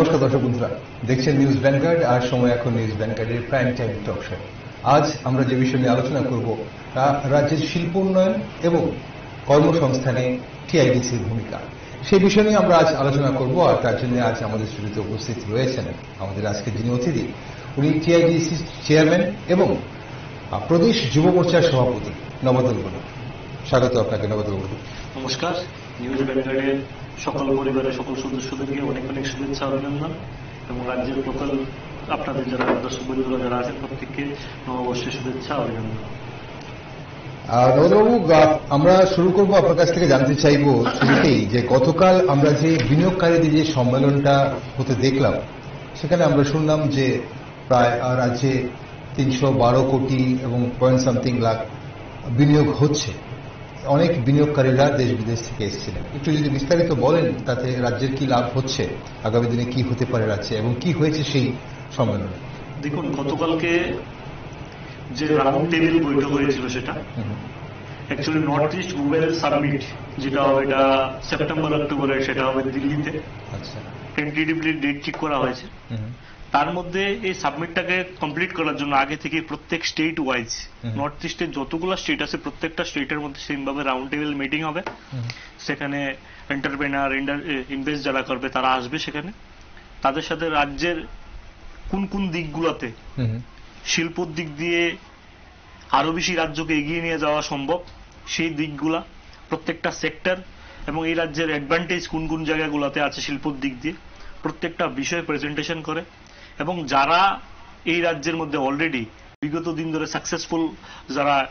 নমস্কার দর্শক বন্ধুরা। দেখছেন নিউজ ভ্যানগার্ড আর সময় এখন নিউজ ভ্যানগার্ডের প্রাইম টাইম টক শো আজ আমরা যে বিষয় নিয়ে আলোচনা করব, তা রাজ্যের শিল্প উন্নয়ন এবং কর্মসংস্থানে টিআইডিসির ভূমিকা। সেই বিষয় নিয়ে আমরা আজ আলোচনা করব, আর তার জন্য আজ আমাদের স্টুডিওতে উপস্থিত রয়েছেন আমাদের আজকে যিনি অতিথি, উনি টিআইডিসি চেয়ারম্যান এবং প্রদেশ যুব মোর্চার সভাপতি নবদল স্বাগত আপনাকে নবদল নমস্কার। নিউজ ব্যাংকারের সকল পরিবারের সকল সদস্যদেরকে অনেক অনেক শুভেচ্ছা অভিনন্দন এবং রাজ্যের টোটাল আপনাদের যারা দর্শক বন্ধুরা যারা আছেন প্রত্যেককে নববর্ষের শুভেচ্ছা অভিনন্দন। আহ, আমরা শুরু করব আপনার কাছ থেকে জানতে চাইব শুরুতেই যে গতকাল আমরা যে বিনিয়োগকারীদের যে সম্মেলনটা হতে দেখলাম সেখানে আমরা শুনলাম যে প্রায় রাজ্যে তিনশো বারো কোটি এবং পয়েন্ট সামথিং লাখ বিনিয়োগ হচ্ছে। অনেক বিনিয়োগকারীরা দেশ বিদেশ থেকে এসেছিলেন। একটু যদি বিস্তারিত বলেন তাতে রাজ্যের কি লাভ হচ্ছে আগামী দিনে কি হতে পারে রাজ্যে এবং কি হয়েছে সেই সম্মেলনে? দেখুন গতকালকে যে রাউন্ড টেবিল বৈঠক হয়েছিল সেটা actually North East global summit যেটা হবে এটা সেপ্টেম্বর অক্টোবরে সেটা হবে দিল্লিতে। আচ্ছা। টেন্টেটিভলি ডেট ঠিক করা হয়েছে। তার মধ্যে এই সাবমিটটাকে কমপ্লিট করার জন্য আগে থেকে প্রত্যেক স্টেট ওয়াইজ নর্থ ইস্টের যতগুলো স্টেট আছে প্রত্যেকটা স্টেটের মধ্যে সেমভাবে রাউন্ড টেবিল মিটিং হবে। সেখানে এন্টারপ্রেনার ইনভেস্ট যারা করবে তারা আসবে সেখানে। তাদের সাথে রাজ্যের কোন কোন দিকগুলোতে শিল্পর দিক দিয়ে আরও বেশি রাজ্যকে এগিয়ে নিয়ে যাওয়া সম্ভব সেই দিকগুলা প্রত্যেকটা সেক্টর এবং এই রাজ্যের অ্যাডভান্টেজ কোন কোন জায়গাগুলোতে আছে শিল্পর দিক দিয়ে প্রত্যেকটা বিষয় প্রেজেন্টেশন করে। এবং যারা এই রাজ্যের মধ্যে অলরেডি বিগত দিন ধরে সাকসেসফুল যারা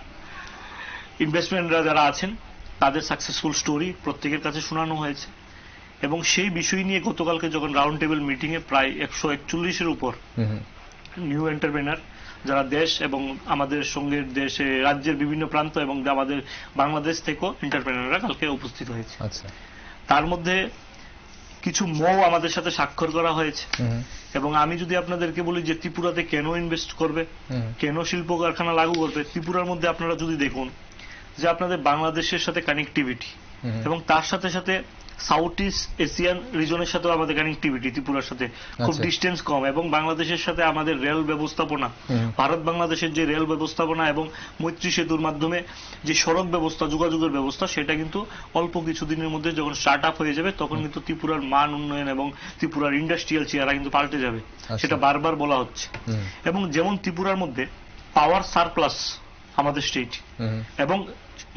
ইনভেস্টমেন্টরা যারা আছেন তাদের সাকসেসফুল স্টোরি প্রত্যেকের কাছে শোনানো হয়েছে। এবং সেই বিষয় নিয়ে গতকালকে যখন রাউন্ড টেবিল মিটিংয়ে প্রায় একশো একচল্লিশের উপর নিউ এন্টারপ্রেনার যারা দেশ এবং আমাদের সঙ্গে দেশে রাজ্যের বিভিন্ন প্রান্ত এবং আমাদের বাংলাদেশ থেকেও এন্টারপ্রেনাররা কালকে উপস্থিত হয়েছে। আচ্ছা। তার মধ্যে কিছু মৌ আমাদের সাথে স্বাক্ষর করা হয়েছে। এবং আমি যদি আপনাদেরকে বলি যে ত্রিপুরাতে কেন ইনভেস্ট করবে কেন শিল্প কারখানা লাগু করবে ত্রিপুরার মধ্যে আপনারা যদি দেখুন যে আপনাদের বাংলাদেশের সাথে কানেক্টিভিটি এবং তার সাথে সাথে সাউথ ইস্ট এশিয়ান রিজনের সাথেও আমাদের কানেক্টিভিটি ত্রিপুরার সাথে খুব আচ্ছা। ডিস্টেন্স কম এবং বাংলাদেশের সাথে আমাদের রেল ব্যবস্থাপনা ভারত বাংলাদেশের যে রেল ব্যবস্থাপনা এবং মৈত্রী সেতুর মাধ্যমে যে সড়ক ব্যবস্থা যোগাযোগের ব্যবস্থা সেটা কিন্তু অল্প কিছুদিনের মধ্যে যখন স্টার্ট আপ হয়ে যাবে তখন কিন্তু ত্রিপুরার মান উন্নয়ন এবং ত্রিপুরার ইন্ডাস্ট্রিয়াল চেহারা কিন্তু পাল্টে যাবে। আচ্ছা। সেটা বারবার বলা হচ্ছে। এবং যেমন ত্রিপুরার মধ্যে পাওয়ার সারপ্লাস আমাদের স্টেট এবং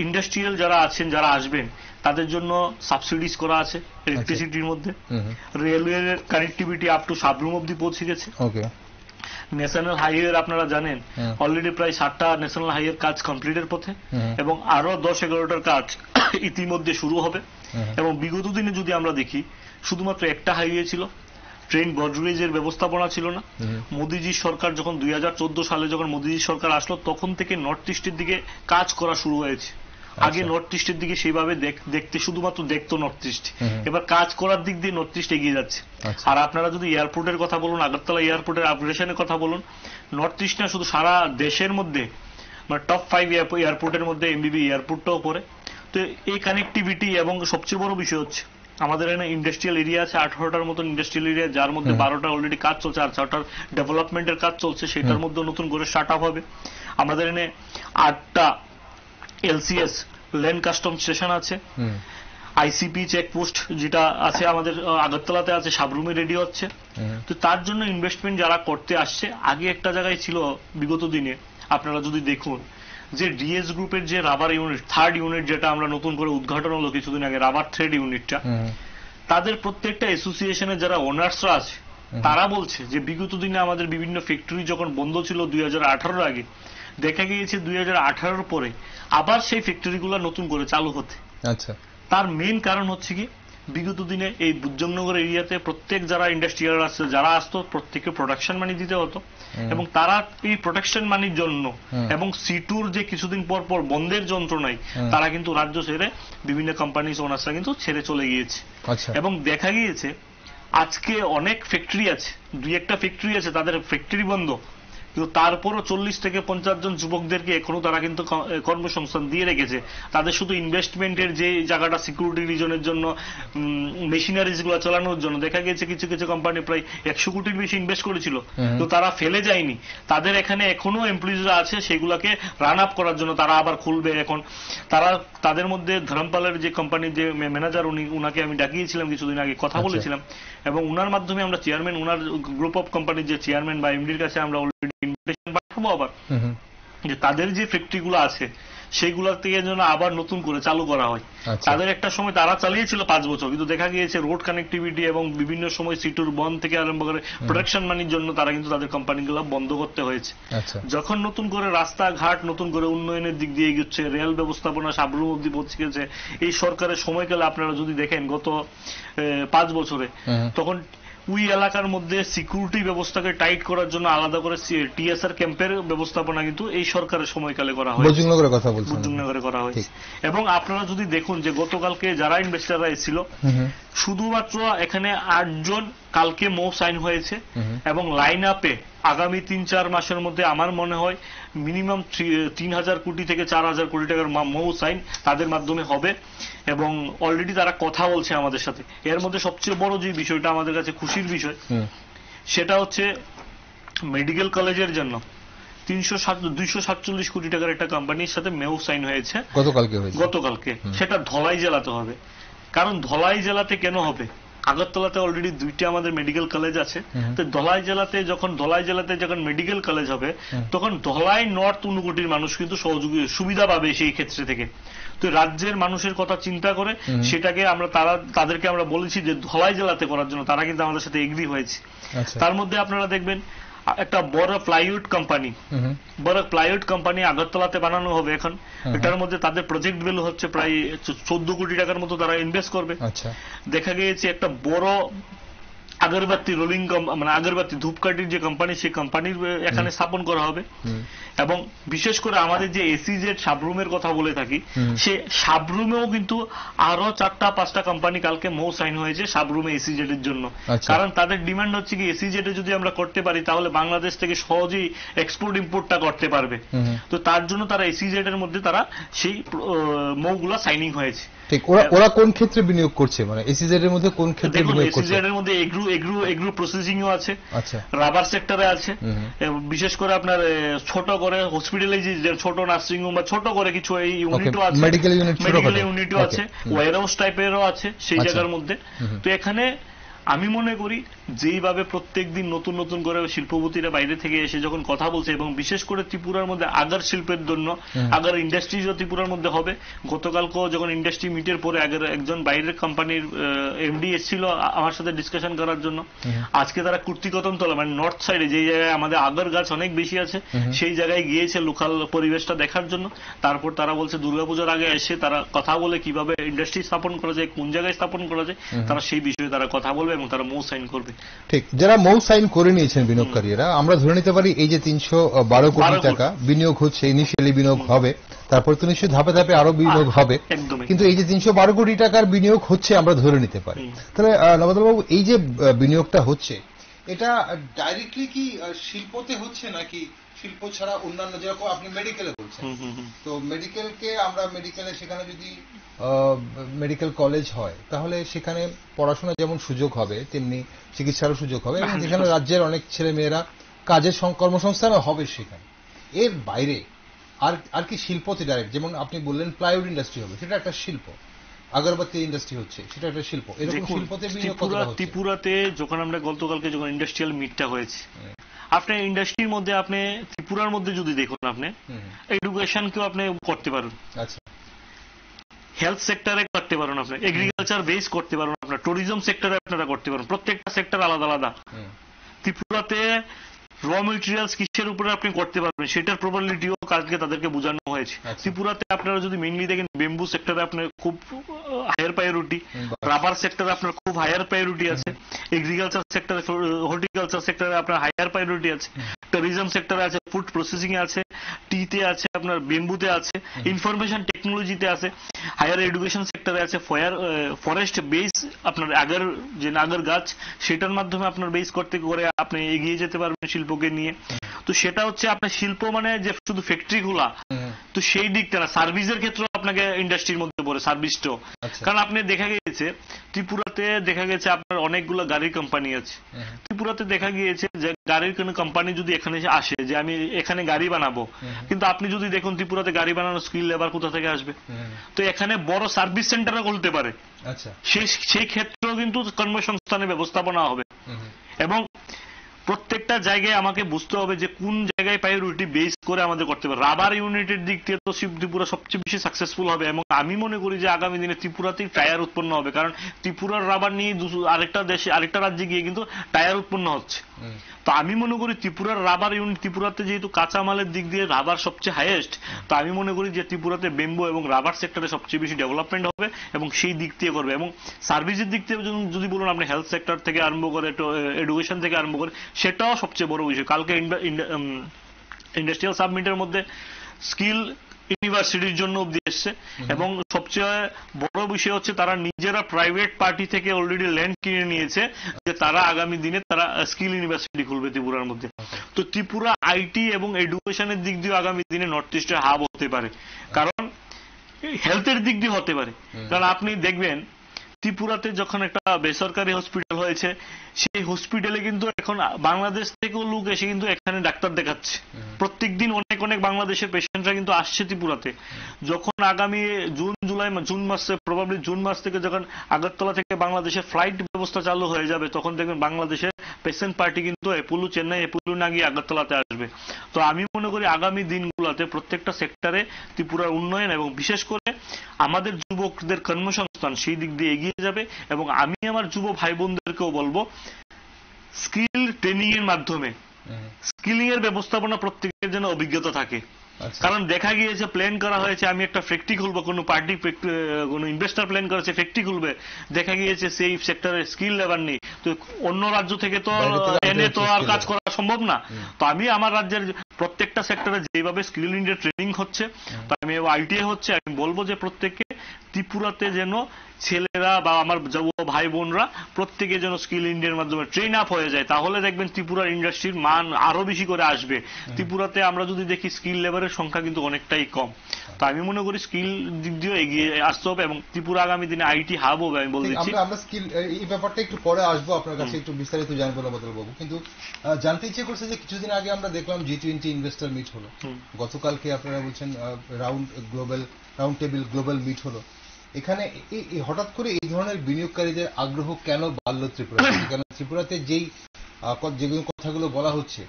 ইন্ডাস্ট্রিয়াল যারা আছেন যারা আসবেন তাদের জন্য সাবসিডিজ করা আছে ইলেকট্রিসিটির মধ্যে। হুম, রেলওয়ের কানেক্টিভিটি আপ টু সাবরুম অব্দি পৌঁছে গেছে। ন্যাশনাল হাইওয়ের আপনারা জানেন অলরেডি প্রায় ষাটটা ন্যাশনাল হাইওয়ের কাজ কমপ্লিটের পথে এবং আরও দশ এগারোটার কাজ ইতিমধ্যে শুরু হবে। এবং বিগত দিনে যদি আমরা দেখি শুধুমাত্র একটা হাইওয়ে ছিল ট্রেন বডরেজের ব্যবস্থাপনা ছিল না। হুম। মোদিজির সরকার যখন দুই হাজার চোদ্দ সালে যখন মোদিজির সরকার আসলো তখন থেকে নর্থ ইস্টের দিকে কাজ করা শুরু হয়েছে। আগে আচ্ছা। নর্থ ইস্টের দিকে সেইভাবে দেখতে শুধুমাত্র দেখতো নর্থ ইস্ট এবার কাজ করার দিক দিয়ে নর্থ ইস্ট এগিয়ে যাচ্ছে। আচ্ছা। আর আপনারা যদি এয়ারপোর্টের কথা বলুন আগরতলা এয়ারপোর্টের আপগ্রেশনের কথা বলুন নর্থ ইস্ট না শুধু সারা দেশের মধ্যে মানে টপ ফাইভ এয়ারপোর্টের মধ্যে এমবিবি এয়ারপোর্টটাও পড়ে তো এই কানেক্টিভিটি এবং সবচেয়ে বড় বিষয় হচ্ছে আমাদের এখানে ইন্ডাস্ট্রিয়াল এরিয়া আছে আঠারোটার মতন ইন্ডাস্ট্রিয়াল এরিয়া যার মধ্যে বারোটা অলরেডি কাজ চলছে আর ছটার ডেভেলপমেন্টের কাজ চলছে সেটার মধ্যে নতুন করে স্টার্ট আপ হবে। আমাদের এখানে আটটা এলসিএস ল্যান্ড কাস্টম স্টেশন আছে। আইসিপি চেকপোস্ট যেটা আছে আমাদের আগরতলাতে আছে সাবরুমে রেডি হচ্ছে। তো তার জন্য ইনভেস্টমেন্ট যারা করতে আসছে আগে একটা জায়গায় ছিল বিগত দিনে আপনারা যদি দেখুন যে ডিএস গ্রুপের যে রাবার ইউনিট থার্ড ইউনিট যেটা আমরা নতুন করে উদ্ঘাটন হলো কিছুদিন আগে রাবার থ্রেড ইউনিটটা তাদের প্রত্যেকটা অ্যাসোসিয়েশনের যারা ওনার্সরা আছে তারা বলছে যে বিগত দিনে আমাদের বিভিন্ন ফ্যাক্টরি যখন বন্ধ ছিল দুই হাজার আগে দেখা গিয়েছে দুই হাজার পরে আবার সেই ফ্যাক্টরিগুলো নতুন করে চালু হতে। আচ্ছা। তার মেইন কারণ হচ্ছে কি বিগত দিনে এই বুজ্জমনগর এরিয়াতে প্রত্যেক যারা ইন্ডাস্ট্রিয়াল আসছে যারা আসতো প্রত্যেকে প্রোডাকশন মানি দিতে হতো। এবং তারা এই প্রোটেকশন মানির জন্য এবং সিটুর যে কিছুদিন পর পর বন্ধের যন্ত্রণায়। তারা কিন্তু রাজ্য ছেড়ে বিভিন্ন কোম্পানি ওনার্সরা কিন্তু ছেড়ে চলে গিয়েছে। আচ্ছা। এবং দেখা গিয়েছে আজকে অনেক ফ্যাক্টরি আছে দুই একটা ফ্যাক্টরি আছে তাদের ফ্যাক্টরি বন্ধ। কিন্তু তারপরও চল্লিশ থেকে পঞ্চাশ জন যুবকদেরকে এখনও তারা কিন্তু কর্মসংস্থান দিয়ে রেখেছে। তাদের শুধু ইনভেস্টমেন্টের যে জায়গাটা সিকিউরিটি রিজনের জন্য মেশিনারিজগুলো চালানোর জন্য। দেখা গেছে কিছু কিছু কোম্পানি প্রায় একশো কোটির বেশি ইনভেস্ট করেছিল। তো তারা ফেলে যায়নি। তাদের এখানে এখনও এমপ্লয়িজরা আছে সেগুলোকে রান আপ করার জন্য তারা আবার খুলবে এখন। তারা তাদের মধ্যে ধরমপালের যে কোম্পানির যে ম্যানেজার উনি উনাকে আমি ডাকিয়েছিলাম কিছুদিন আগে কথা আচ্ছা। বলেছিলাম। এবং উনার মাধ্যমে আমরা চেয়ারম্যান উনার গ্রুপ অফ কোম্পানির যে চেয়ারম্যান বা এমডির কাছে আমরা অলরেডি ইনভিটেশন পাঠাবো আবার। যে তাদের যে ফ্যাক্টরিগুলো আছে সেইগুলো থেকে যেন আবার নতুন করে চালু করা হয়। আচ্ছা। তাদের একটা সময় তারা চালিয়েছিল পাঁচ বছর কিন্তু দেখা গিয়েছে রোড কানেক্টিভিটি এবং বিভিন্ন সময় সিটুর বন্ধ থেকে আরম্ভ করে প্রোডাকশন মানির জন্য তারা কিন্তু তাদের কোম্পানিগুলো বন্ধ করতে হয়েছে। আচ্ছা। যখন নতুন করে রাস্তাঘাট নতুন করে উন্নয়নের দিক দিয়ে এগোচ্ছে রেল ব্যবস্থাপনা সাবরুম অব্দি পৌঁছে গেছে এই সরকারের সময়কালে আপনারা যদি দেখেন গত পাঁচ বছরে তখন ওই এলাকার মধ্যে সিকিউরিটি ব্যবস্থাকে টাইট করার জন্য আলাদা করে টিএসআর ক্যাম্পের ব্যবস্থাপনা কিন্তু এই সরকারের সময়কালে করা হয়েছে। বজুংনগরের কথা বলছেন। বুদ্ধনগরে করা হয়েছে। এবং আপনারা যদি দেখুন যে গতকালকে যারা ইনভেস্টাররা এসেছিল। শুধুমাত্র এখানে আটজন কালকে মো সাইন হয়েছে। এবং লাইন আপে আগামী তিন চার মাসের মধ্যে আমার মনে হয় মিনিমাম তিন হাজার কোটি থেকে চার হাজার কোটি টাকার মা- সাইন তাদের মাধ্যমে হবে এবং অলরেডি তারা কথা বলছে আমাদের সাথে। এর মধ্যে সবচেয়ে বড় যে বিষয়টা আমাদের কাছে খুশির বিষয় সেটা হচ্ছে মেডিকেল কলেজের জন্য তিনশো সাত দুইশো সাতচল্লিশ কোটি টাকার একটা কোম্পানির সাথে মেও সাইন হয়েছে। গতকালকে গতকালকে। সেটা ধলাই জেলাতে হবে। কারণ ধলাই জেলাতে কেন হবে? আগরতলাতে অলরেডি দুইটা আমাদের মেডিকেল কলেজ আছে। তো ধলাই জেলাতে যখন ধলাই জেলাতে যখন মেডিকেল কলেজ হবে তখন ধলাই নর্থ উনকোটির মানুষ কিন্তু সহযোগী সুবিধা পাবে সেই ক্ষেত্রে থেকে। তো রাজ্যের মানুষের কথা চিন্তা করে সেটাকে আমরা তারা তাদেরকে আমরা বলেছি যে ধলাই জেলাতে করার জন্য তারা কিন্তু আমাদের সাথে এগ্রি হয়েছে। আচ্ছা। তার মধ্যে আপনারা দেখবেন একটা বড় প্লাইউড কোম্পানি। বড় প্লাইউড কোম্পানি আগরতলাতে বানানো হবে এখন। এটার মধ্যে তাদের প্রজেক্ট ভ্যালু হচ্ছে প্রায় চোদ্দ কোটি টাকার মতো তারা ইনভেস্ট করবে। আচ্ছা। দেখা গিয়েছে একটা বড় আগরবাতি রোলিং মানে আগরবাতি ধূপকাঠির যে কোম্পানি সেই কোম্পানির এখানে স্থাপন করা হবে। এবং বিশেষ করে আমাদের যে এসি জেড সাবরুমের কথা বলে থাকি সে সাবরুমেও কিন্তু আরও চারটা পাঁচটা কোম্পানি কালকে মৌ সাইন হয়েছে সাবরুমে এসি জেড এর জন্য। আচ্ছা। কারণ তাদের ডিমান্ড হচ্ছে কি এসি জেড যদি আমরা করতে পারি তাহলে বাংলাদেশ থেকে সহজেই এক্সপোর্ট ইম্পোর্টটা করতে পারবে। তো তার জন্য তারা এসি জেড এর মধ্যে তারা সেই মৌগুলা সাইনিং হয়েছে। ঠিক ওরা ওরা কোন ক্ষেত্রে বিনিয়োগ করছে? মানে এসিজেড এর মধ্যে কোন ক্ষেত্রে বিনিয়োগ এসি করছে? জেড এর মধ্যে এগ্রু এগ্রু এগ্রু প্রসেসিং ও আছে। আচ্ছা। রাবার সেক্টরে আছে। বিশেষ করে আপনার ছোট করে হসপিটালে যে ছোট নার্সিং হোম বা ছোট করে কিছু এই ইউনিটও আছে মেডিকেল ইউনিট। মেডিকেল ইউনিটও আছে। ওয়ার হাউস টাইপেরও আছে সেই আচ্ছা। জায়গার মধ্যে। তো এখানে আমি মনে করি যেইভাবে প্রত্যেকদিন নতুন নতুন করে শিল্পপতিরা বাইরে থেকে এসে যখন কথা বলছে এবং বিশেষ করে ত্রিপুরার মধ্যে আগার শিল্পের জন্য আগার ইন্ডাস্ট্রিজও ত্রিপুরার মধ্যে হবে। গতকালকেও যখন ইন্ডাস্ট্রি মিটের পরে আগের একজন বাইরের কোম্পানির এমডি এসেছিল আমার সাথে ডিসকাশন করার জন্য। আজকে তারা কুর্তিকতন তলা মানে নর্থ সাইডে যে জায়গায় আমাদের আগর গাছ অনেক বেশি আছে সেই জায়গায় গিয়েছে লোকাল পরিবেশটা দেখার জন্য। তারপর তারা বলছে দুর্গাপূজার আগে এসে তারা কথা বলে কীভাবে ইন্ডাস্ট্রি স্থাপন করা যায় কোন জায়গায় স্থাপন করা যায় তারা সেই বিষয়ে তারা কথা বলবে। এবং তারা মৌ সাইন করবে। ঠিক যারা মৌ সাইন করে নিয়েছেন বিনিয়োগকারীরা আমরা ধরে নিতে পারি এই যে তিনশো বারো কোটি টাকা বিনিয়োগ হচ্ছে ইনিশিয়ালি বিনিয়োগ হবে তারপর তো নিশ্চয়ই ধাপে ধাপে আরও বিনিয়োগ হবে। কিন্তু এই যে তিনশো বারো কোটি টাকার বিনিয়োগ হচ্ছে আমরা ধরে নিতে পারি। তাহলে নবাদল বাবু এই যে বিনিয়োগটা হচ্ছে এটা ডাইরেক্টলি কি শিল্পতে হচ্ছে নাকি শিল্প ছাড়া অন্যান্য যেরকম আপনি মেডিকেলে বলছেন। তো মেডিকেলকে আমরা মেডিকেলে সেখানে যদি মেডিকেল কলেজ হয় তাহলে সেখানে পড়াশোনার যেমন সুযোগ হবে তেমনি চিকিৎসারও সুযোগ হবে। এবং সেখানে রাজ্যের অনেক ছেলে মেয়েরা কাজের কর্মসংস্থানও হবে সেখানে। এর বাইরে আর আর কি শিল্পতে ডাইরেক্ট যেমন আপনি বললেন প্লাইউড ইন্ডাস্ট্রি হবে সেটা একটা শিল্প। আগরবাতি ইন্ডাস্ট্রি হচ্ছে সেটা একটা শিল্প। এরকম শিল্পতে ত্রিপুরা ত্রিপুরাতে যখন আমরা গতকালকে যখন ইন্ডাস্ট্রিয়াল মিটটা হয়েছে হুম। আপনি ইন্ডাস্ট্রির মধ্যে আপনি ত্রিপুরার মধ্যে যদি দেখুন আপনি এডুকেশন কেউ আপনি করতে পারেন। হেলথ সেক্টরে করতে পারেন আপনি এগ্রিকালচার বেস করতে পারেন আপনার ট্যুরিজম সেক্টরে আপনারা করতে পারেন প্রত্যেকটা সেক্টর আলাদা আলাদা। ত্রিপুরাতে র মেটেরিয়ালস কিসের উপরে আপনি করতে পারবেন সেটার প্রবাবিলিটিও কালকে তাদেরকে বোঝানো হয়েছে। আচ্ছা। ত্রিপুরাতে আপনারা যদি মেইনলি দেখেন বেম্বু সেক্টরে আপনার খুব হায়ার প্রায়োরিটি রাবার সেক্টরে আপনার খুব হায়ার প্রায়োরিটি আছে। এগ্রিকালচার সেক্টরে হর্টিকালচার সেক্টরে আপনার হায়ার প্রায়োরিটি আছে। ট্যুরিজম সেক্টরে আছে ফুড প্রসেসিং এ আছে টিতে আছে আপনার বেম্বুতে আছে ইনফরমেশন টেকনোলজিতে আছে হায়ার এডুকেশন সেক্টরে আছে ফয়ার ফরেস্ট বেস আপনার আগের যে নাগর গাছ সেটার মাধ্যমে আপনার বেস করতে করে আপনি এগিয়ে যেতে পারবেন শিল্পকে নিয়ে। তো সেটা হচ্ছে আপনার শিল্প মানে যে শুধু ফ্যাক্টরি গুলা হুম, তো সেই দিকটা না। সার্ভিসের ক্ষেত্রে আপনাকে ইন্ডাস্ট্রির মধ্যে পড়ে সার্ভিসটাও। আচ্ছা। কারণ আপনি দেখা গিয়েছে ত্রিপুরাতে দেখা গেছে আপনার অনেকগুলো গাড়ির কোম্পানি আছে। ত্রিপুরাতে দেখা গিয়েছে যে গাড়ির কোনো কোম্পানি যদি এখানে আসে যে আমি এখানে গাড়ি বানাবো কিন্তু আপনি যদি দেখুন ত্রিপুরাতে গাড়ি বানানোর স্কিল লেবার কোথা থেকে আসবে? তো এখানে বড় সার্ভিস সেন্টারও খুলতে পারে। আচ্ছা। সেই সেই ক্ষেত্রেও কিন্তু কর্মসংস্থানের ব্যবস্থাপনা হবে। এবং প্রত্যেকটা জায়গায় আমাকে বুঝতে হবে যে কোন জায়গায় প্রায়োরিটি বেস করে আমাদের করতে হবে। রাবার ইউনিটের দিক থেকে তো শিব ত্রিপুরা সবচেয়ে বেশি সাকসেসফুল হবে এবং আমি মনে করি যে আগামী দিনে ত্রিপুরাতেই টায়ার উৎপন্ন হবে। কারণ ত্রিপুরার রাবার নিয়ে আরেকটা দেশে আরেকটা রাজ্যে গিয়ে কিন্তু টায়ার উৎপন্ন হচ্ছে। তো আমি মনে করি ত্রিপুরার রাবার ইউনিট ত্রিপুরাতে যেহেতু কাঁচামালের দিক দিয়ে রাবার সবচেয়ে হাইয়েস্ট তো আমি মনে করি যে ত্রিপুরাতে বেম্বো এবং রাবার সেক্টরে সবচেয়ে বেশি ডেভেলপমেন্ট হবে এবং সেই দিক থেকে করবে। এবং সার্ভিসের দিক থেকে যদি- যদি বলুন আপনি হেলথ সেক্টর থেকে আরম্ভ করে এডুকেশন থেকে আরম্ভ করে সেটাও সবচেয়ে বড় বিষয়। কালকে ইন্ডাস্ট্রিয়াল সাবমিটের মধ্যে স্কিল ইউনিভার্সিটির জন্য অব্দি এসছে। এবং সবচেয়ে বড় বিষয় হচ্ছে তারা নিজেরা প্রাইভেট পার্টি থেকে অলরেডি ল্যান্ড কিনে নিয়েছে যে তারা আগামী দিনে তারা স্কিল ইউনিভার্সিটি খুলবে ত্রিপুরার মধ্যে। তো ত্রিপুরা আইটি এবং এডুকেশনের দিক দিয়ে আগামী দিনে নর্থ ইস্টের হাব হতে পারে। কারণ হেলথের দিক দিয়ে হতে পারে। কারণ আপনি দেখবেন ত্রিপুরাতে যখন একটা বেসরকারি হসপিটাল হয়েছে সেই হসপিটালে কিন্তু এখন বাংলাদেশ থেকেও লোক এসে কিন্তু এখানে ডাক্তার দেখাচ্ছে। প্রত্যেক দিন অনেক অনেক বাংলাদেশের পেশেন্টরা কিন্তু আসছে ত্রিপুরাতে। যখন আগামী জুন জুলাই জুন মাসে প্রবাবলি জুন মাস থেকে যখন আগরতলা থেকে বাংলাদেশের ফ্লাইট ব্যবস্থা চালু হয়ে যাবে তখন দেখবেন বাংলাদেশের পেশেন্ট পার্টি কিন্তু এপুলু চেন্নাই এপুলু না গিয়ে আগরতলাতে আসবে। তো আমি মনে করি আগামী দিনগুলোতে প্রত্যেকটা সেক্টরে ত্রিপুরার উন্নয়ন এবং বিশেষ করে আমাদের যুবকদের কর্মসংস্থান সেই দিক দিয়ে এগিয়ে যাবে এবং আমি আমার যুব ভাই বোনদেরকেও বলব স্কিল ট্রেনিং এর মাধ্যমে স্কিলিং এর ব্যবস্থাপনা প্রত্যেকের যেন অভিজ্ঞতা থাকে। আচ্ছা। কারণ দেখা গিয়েছে প্ল্যান করা হয়েছে আমি একটা ফ্যাক্টরি খুলবো কোনো পার্টি কোনো ইনভেস্টর প্ল্যান করেছে ফ্যাক্টরি খুলবে। দেখা গিয়েছে সেই সেক্টরে স্কিল লেবার নেই। তো অন্য রাজ্য থেকে তো এনে তো আর কাজ করা সম্ভব না। তো আমি আমার রাজ্যের প্রত্যেকটা সেক্টরে যেভাবে স্কিল ইন্ডিয়া ট্রেনিং হচ্ছে তো আমি আইটিএ হচ্ছে আমি বলব যে প্রত্যেককে ত্রিপুরাতে যেন ছেলেরা বা আমার যুব ভাই বোনরা প্রত্যেকে যেন স্কিল ইন্ডিয়ার মাধ্যমে ট্রেন আপ হয়ে যায়। তাহলে দেখবেন ত্রিপুরার ইন্ডাস্ট্রির মান আরও বেশি করে আসবে। ত্রিপুরাতে আমরা যদি দেখি স্কিল লেবারের সংখ্যা কিন্তু অনেকটাই কম। তো আমি মনে করি স্কিল দিক দিয়েও এগিয়ে আসতে হবে এবং ত্রিপুরা আগামী দিনে আইটি হাব হবে আমি বলে দিচ্ছি আমরা স্কিল এই ব্যাপারটা একটু পরে আসব আপনার কাছে একটু বিস্তারিত জানব না বদল বাবু। কিন্তু জানতে ইচ্ছে করছে যে কিছুদিন আগে আমরা দেখলাম জি টোয়েন্টি ইনভেস্টার মিট হলো। গতকালকে আপনারা বলছেন round global round table global meet হলো। এখানে হঠাৎ করে এই ধরনের বিনিয়োগকারীদের আগ্রহ কেন বাড়লো ত্রিপুরাতে? কেন ত্রিপুরাতে যেই যেগুলো কথাগুলো বলা হচ্ছে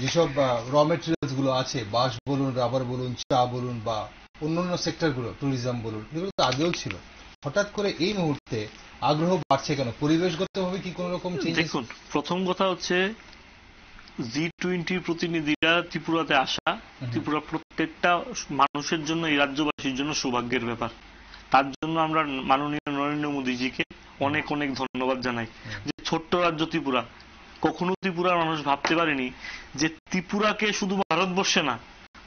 যেসব র মেটেরিয়ালসগুলো আছে বাঁশ বলুন রাবার বলুন চা বলুন বা অন্যান্য সেক্টরগুলো ট্যুরিজম বলুন এগুলো তো আগেও ছিল। হঠাৎ করে এই মুহূর্তে আগ্রহ বাড়ছে কেন? পরিবেশগতভাবে কি কোনো রকম দেখুন প্রথম কথা হচ্ছে জি টোয়েন্টির প্রতিনিধিরা ত্রিপুরাতে আসা। ত্রিপুরা প্রত্যেকটা মানুষের জন্য এই রাজ্যবাসীর জন্য সৌভাগ্যের ব্যাপার। তার জন্য আমরা মাননীয় নরেন্দ্র মোদীজিকে অনেক অনেক ধন্যবাদ জানাই। যে ছোট্ট রাজ্য ত্রিপুরা কখনো ত্রিপুরার মানুষ ভাবতে পারেনি যে ত্রিপুরাকে শুধু ভারতবর্ষে না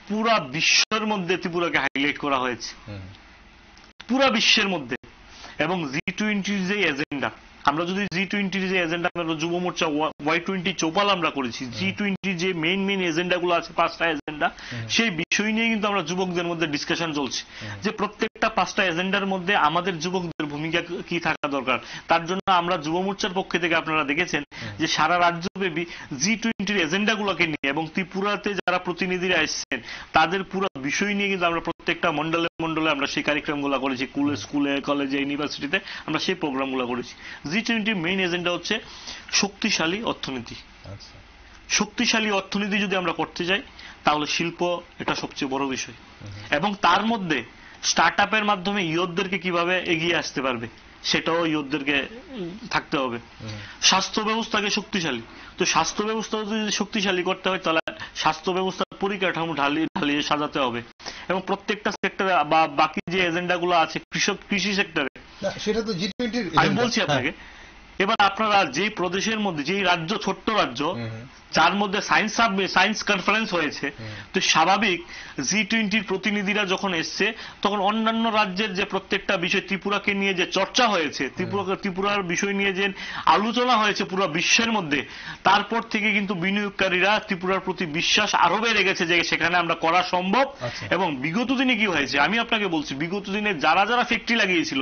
পুরা বিশ্বের মধ্যে ত্রিপুরাকে হাইলাইট করা হয়েছে। পুরা বিশ্বের মধ্যে। এবং জি টোয়েন্টির যে এজেন্ডা আমরা যদি জি টোয়েন্টির যে এজেন্ডা আমরা যুব মোর্চা ওয়াই টোয়েন্টি চোপাল আমরা করেছি জি টোয়েন্টির যে মেইন মেইন এজেন্ডা গুলো আছে পাঁচটা এজেন্ডা সেই বিষয় নিয়ে কিন্তু আমরা যুবকদের মধ্যে ডিসকাশন চলছে। যে প্রত্যেকটা পাঁচটা এজেন্ডার মধ্যে আমাদের যুবকদের ভূমিকা কি থাকা দরকার? তার জন্য আমরা যুব মোর্চার পক্ষ থেকে আপনারা দেখেছেন যে সারা রাজ্যব্যাপী জি টোয়েন্টির এজেন্ডা গুলোকে নিয়ে এবং ত্রিপুরাতে যারা প্রতিনিধিরা এসেছেন তাদের পুরো বিষয় নিয়ে কিন্তু আমরা প্রত্যেকটা মন্ডলে মন্ডলে আমরা সেই কার্যক্রমগুলো করেছি। স্কুলে স্কুলে কলেজে ইউনিভার্সিটিতে আমরা সেই প্রোগ্রামগুলো করেছি। জি টোয়েন্টির মেইন এজেন্ডা হচ্ছে শক্তিশালী অর্থনীতি। আচ্ছা। শক্তিশালী অর্থনীতি যদি আমরা করতে যাই তাহলে শিল্প এটা সবচেয়ে বড় বিষয়। এবং তার মধ্যে স্টার্ট আপের মাধ্যমে ইয়তদেরকে কীভাবে এগিয়ে আসতে পারবে সেটাও ইয়তদেরকে উম, থাকতে হবে। স্বাস্থ্য ব্যবস্থাকে শক্তিশালী। তো স্বাস্থ্য ব্যবস্থা যদি শক্তিশালী করতে হয় তাহলে স্বাস্থ্য ব্যবস্থার পরিকাঠামো ঢালিয়ে ঢালিয়ে সাজাতে হবে। এবং প্রত্যেকটা সেক্টরে বা বাকি যে এজেন্ডা গুলো আছে কৃষক কৃষি সেক্টরে সেটা তো জি টোয়েন্টির আমি বলছি আপনাকে এবার আপনারা যে প্রদেশের মধ্যে যেই রাজ্য ছোট্ট রাজ্য যার মধ্যে সায়েন্স সায়েন্স কনফারেন্স হয়েছে তো স্বাভাবিক জি টোয়েন্টির প্রতিনিধিরা যখন এসছে তখন অন্যান্য রাজ্যের যে প্রত্যেকটা বিষয় ত্রিপুরাকে নিয়ে যে চর্চা হয়েছে ত্রিপুরা ত্রিপুরার বিষয় নিয়ে যে আলোচনা হয়েছে পুরো বিশ্বের মধ্যে তারপর থেকে কিন্তু বিনিয়োগকারীরা ত্রিপুরার প্রতি বিশ্বাস আরও বেড়ে গেছে যে সেখানে আমরা করা সম্ভব। আচ্ছা। এবং বিগত দিনে কি হয়েছে? আমি আপনাকে বলছি বিগত দিনে যারা যারা ফ্যাক্টরি লাগিয়েছিল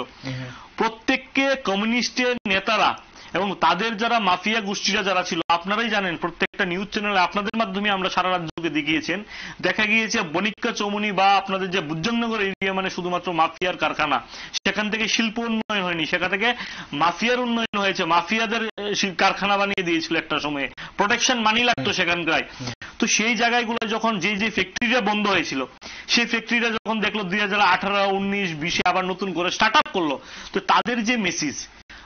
প্রত্যেককে কমিউনিস্টের নেতারা এবং তাদের যারা মাফিয়া গোষ্ঠীরা যারা ছিল আপনারাই জানেন প্রত্যেকটা নিউজ চ্যানেলে আপনাদের মাধ্যমে আমরা সারা রাজ্যকে দেখিয়েছেন। দেখা গিয়েছে বণিক্কা চৌমনি বা আপনাদের যে বুজ্জনগর এরিয়া মানে শুধুমাত্র মাফিয়ার কারখানা সেখান থেকে শিল্প উন্নয়ন হয়নি। সেখান থেকে মাফিয়ার উন্নয়ন হয়েছে মাফিয়াদের কারখানা বানিয়ে দিয়েছিল একটা সময়ে। প্রোটেকশন মানি লাগতো সেখানকার তো সেই জায়গাগুলো যখন যে যে ফ্যাক্টরিটা বন্ধ হয়েছিল সেই ফ্যাক্টরিটা যখন দেখল দুই হাজার আঠারো উনিশ বিশে আবার নতুন করে স্টার্ট আপ করল তো তাদের যে মেসেজ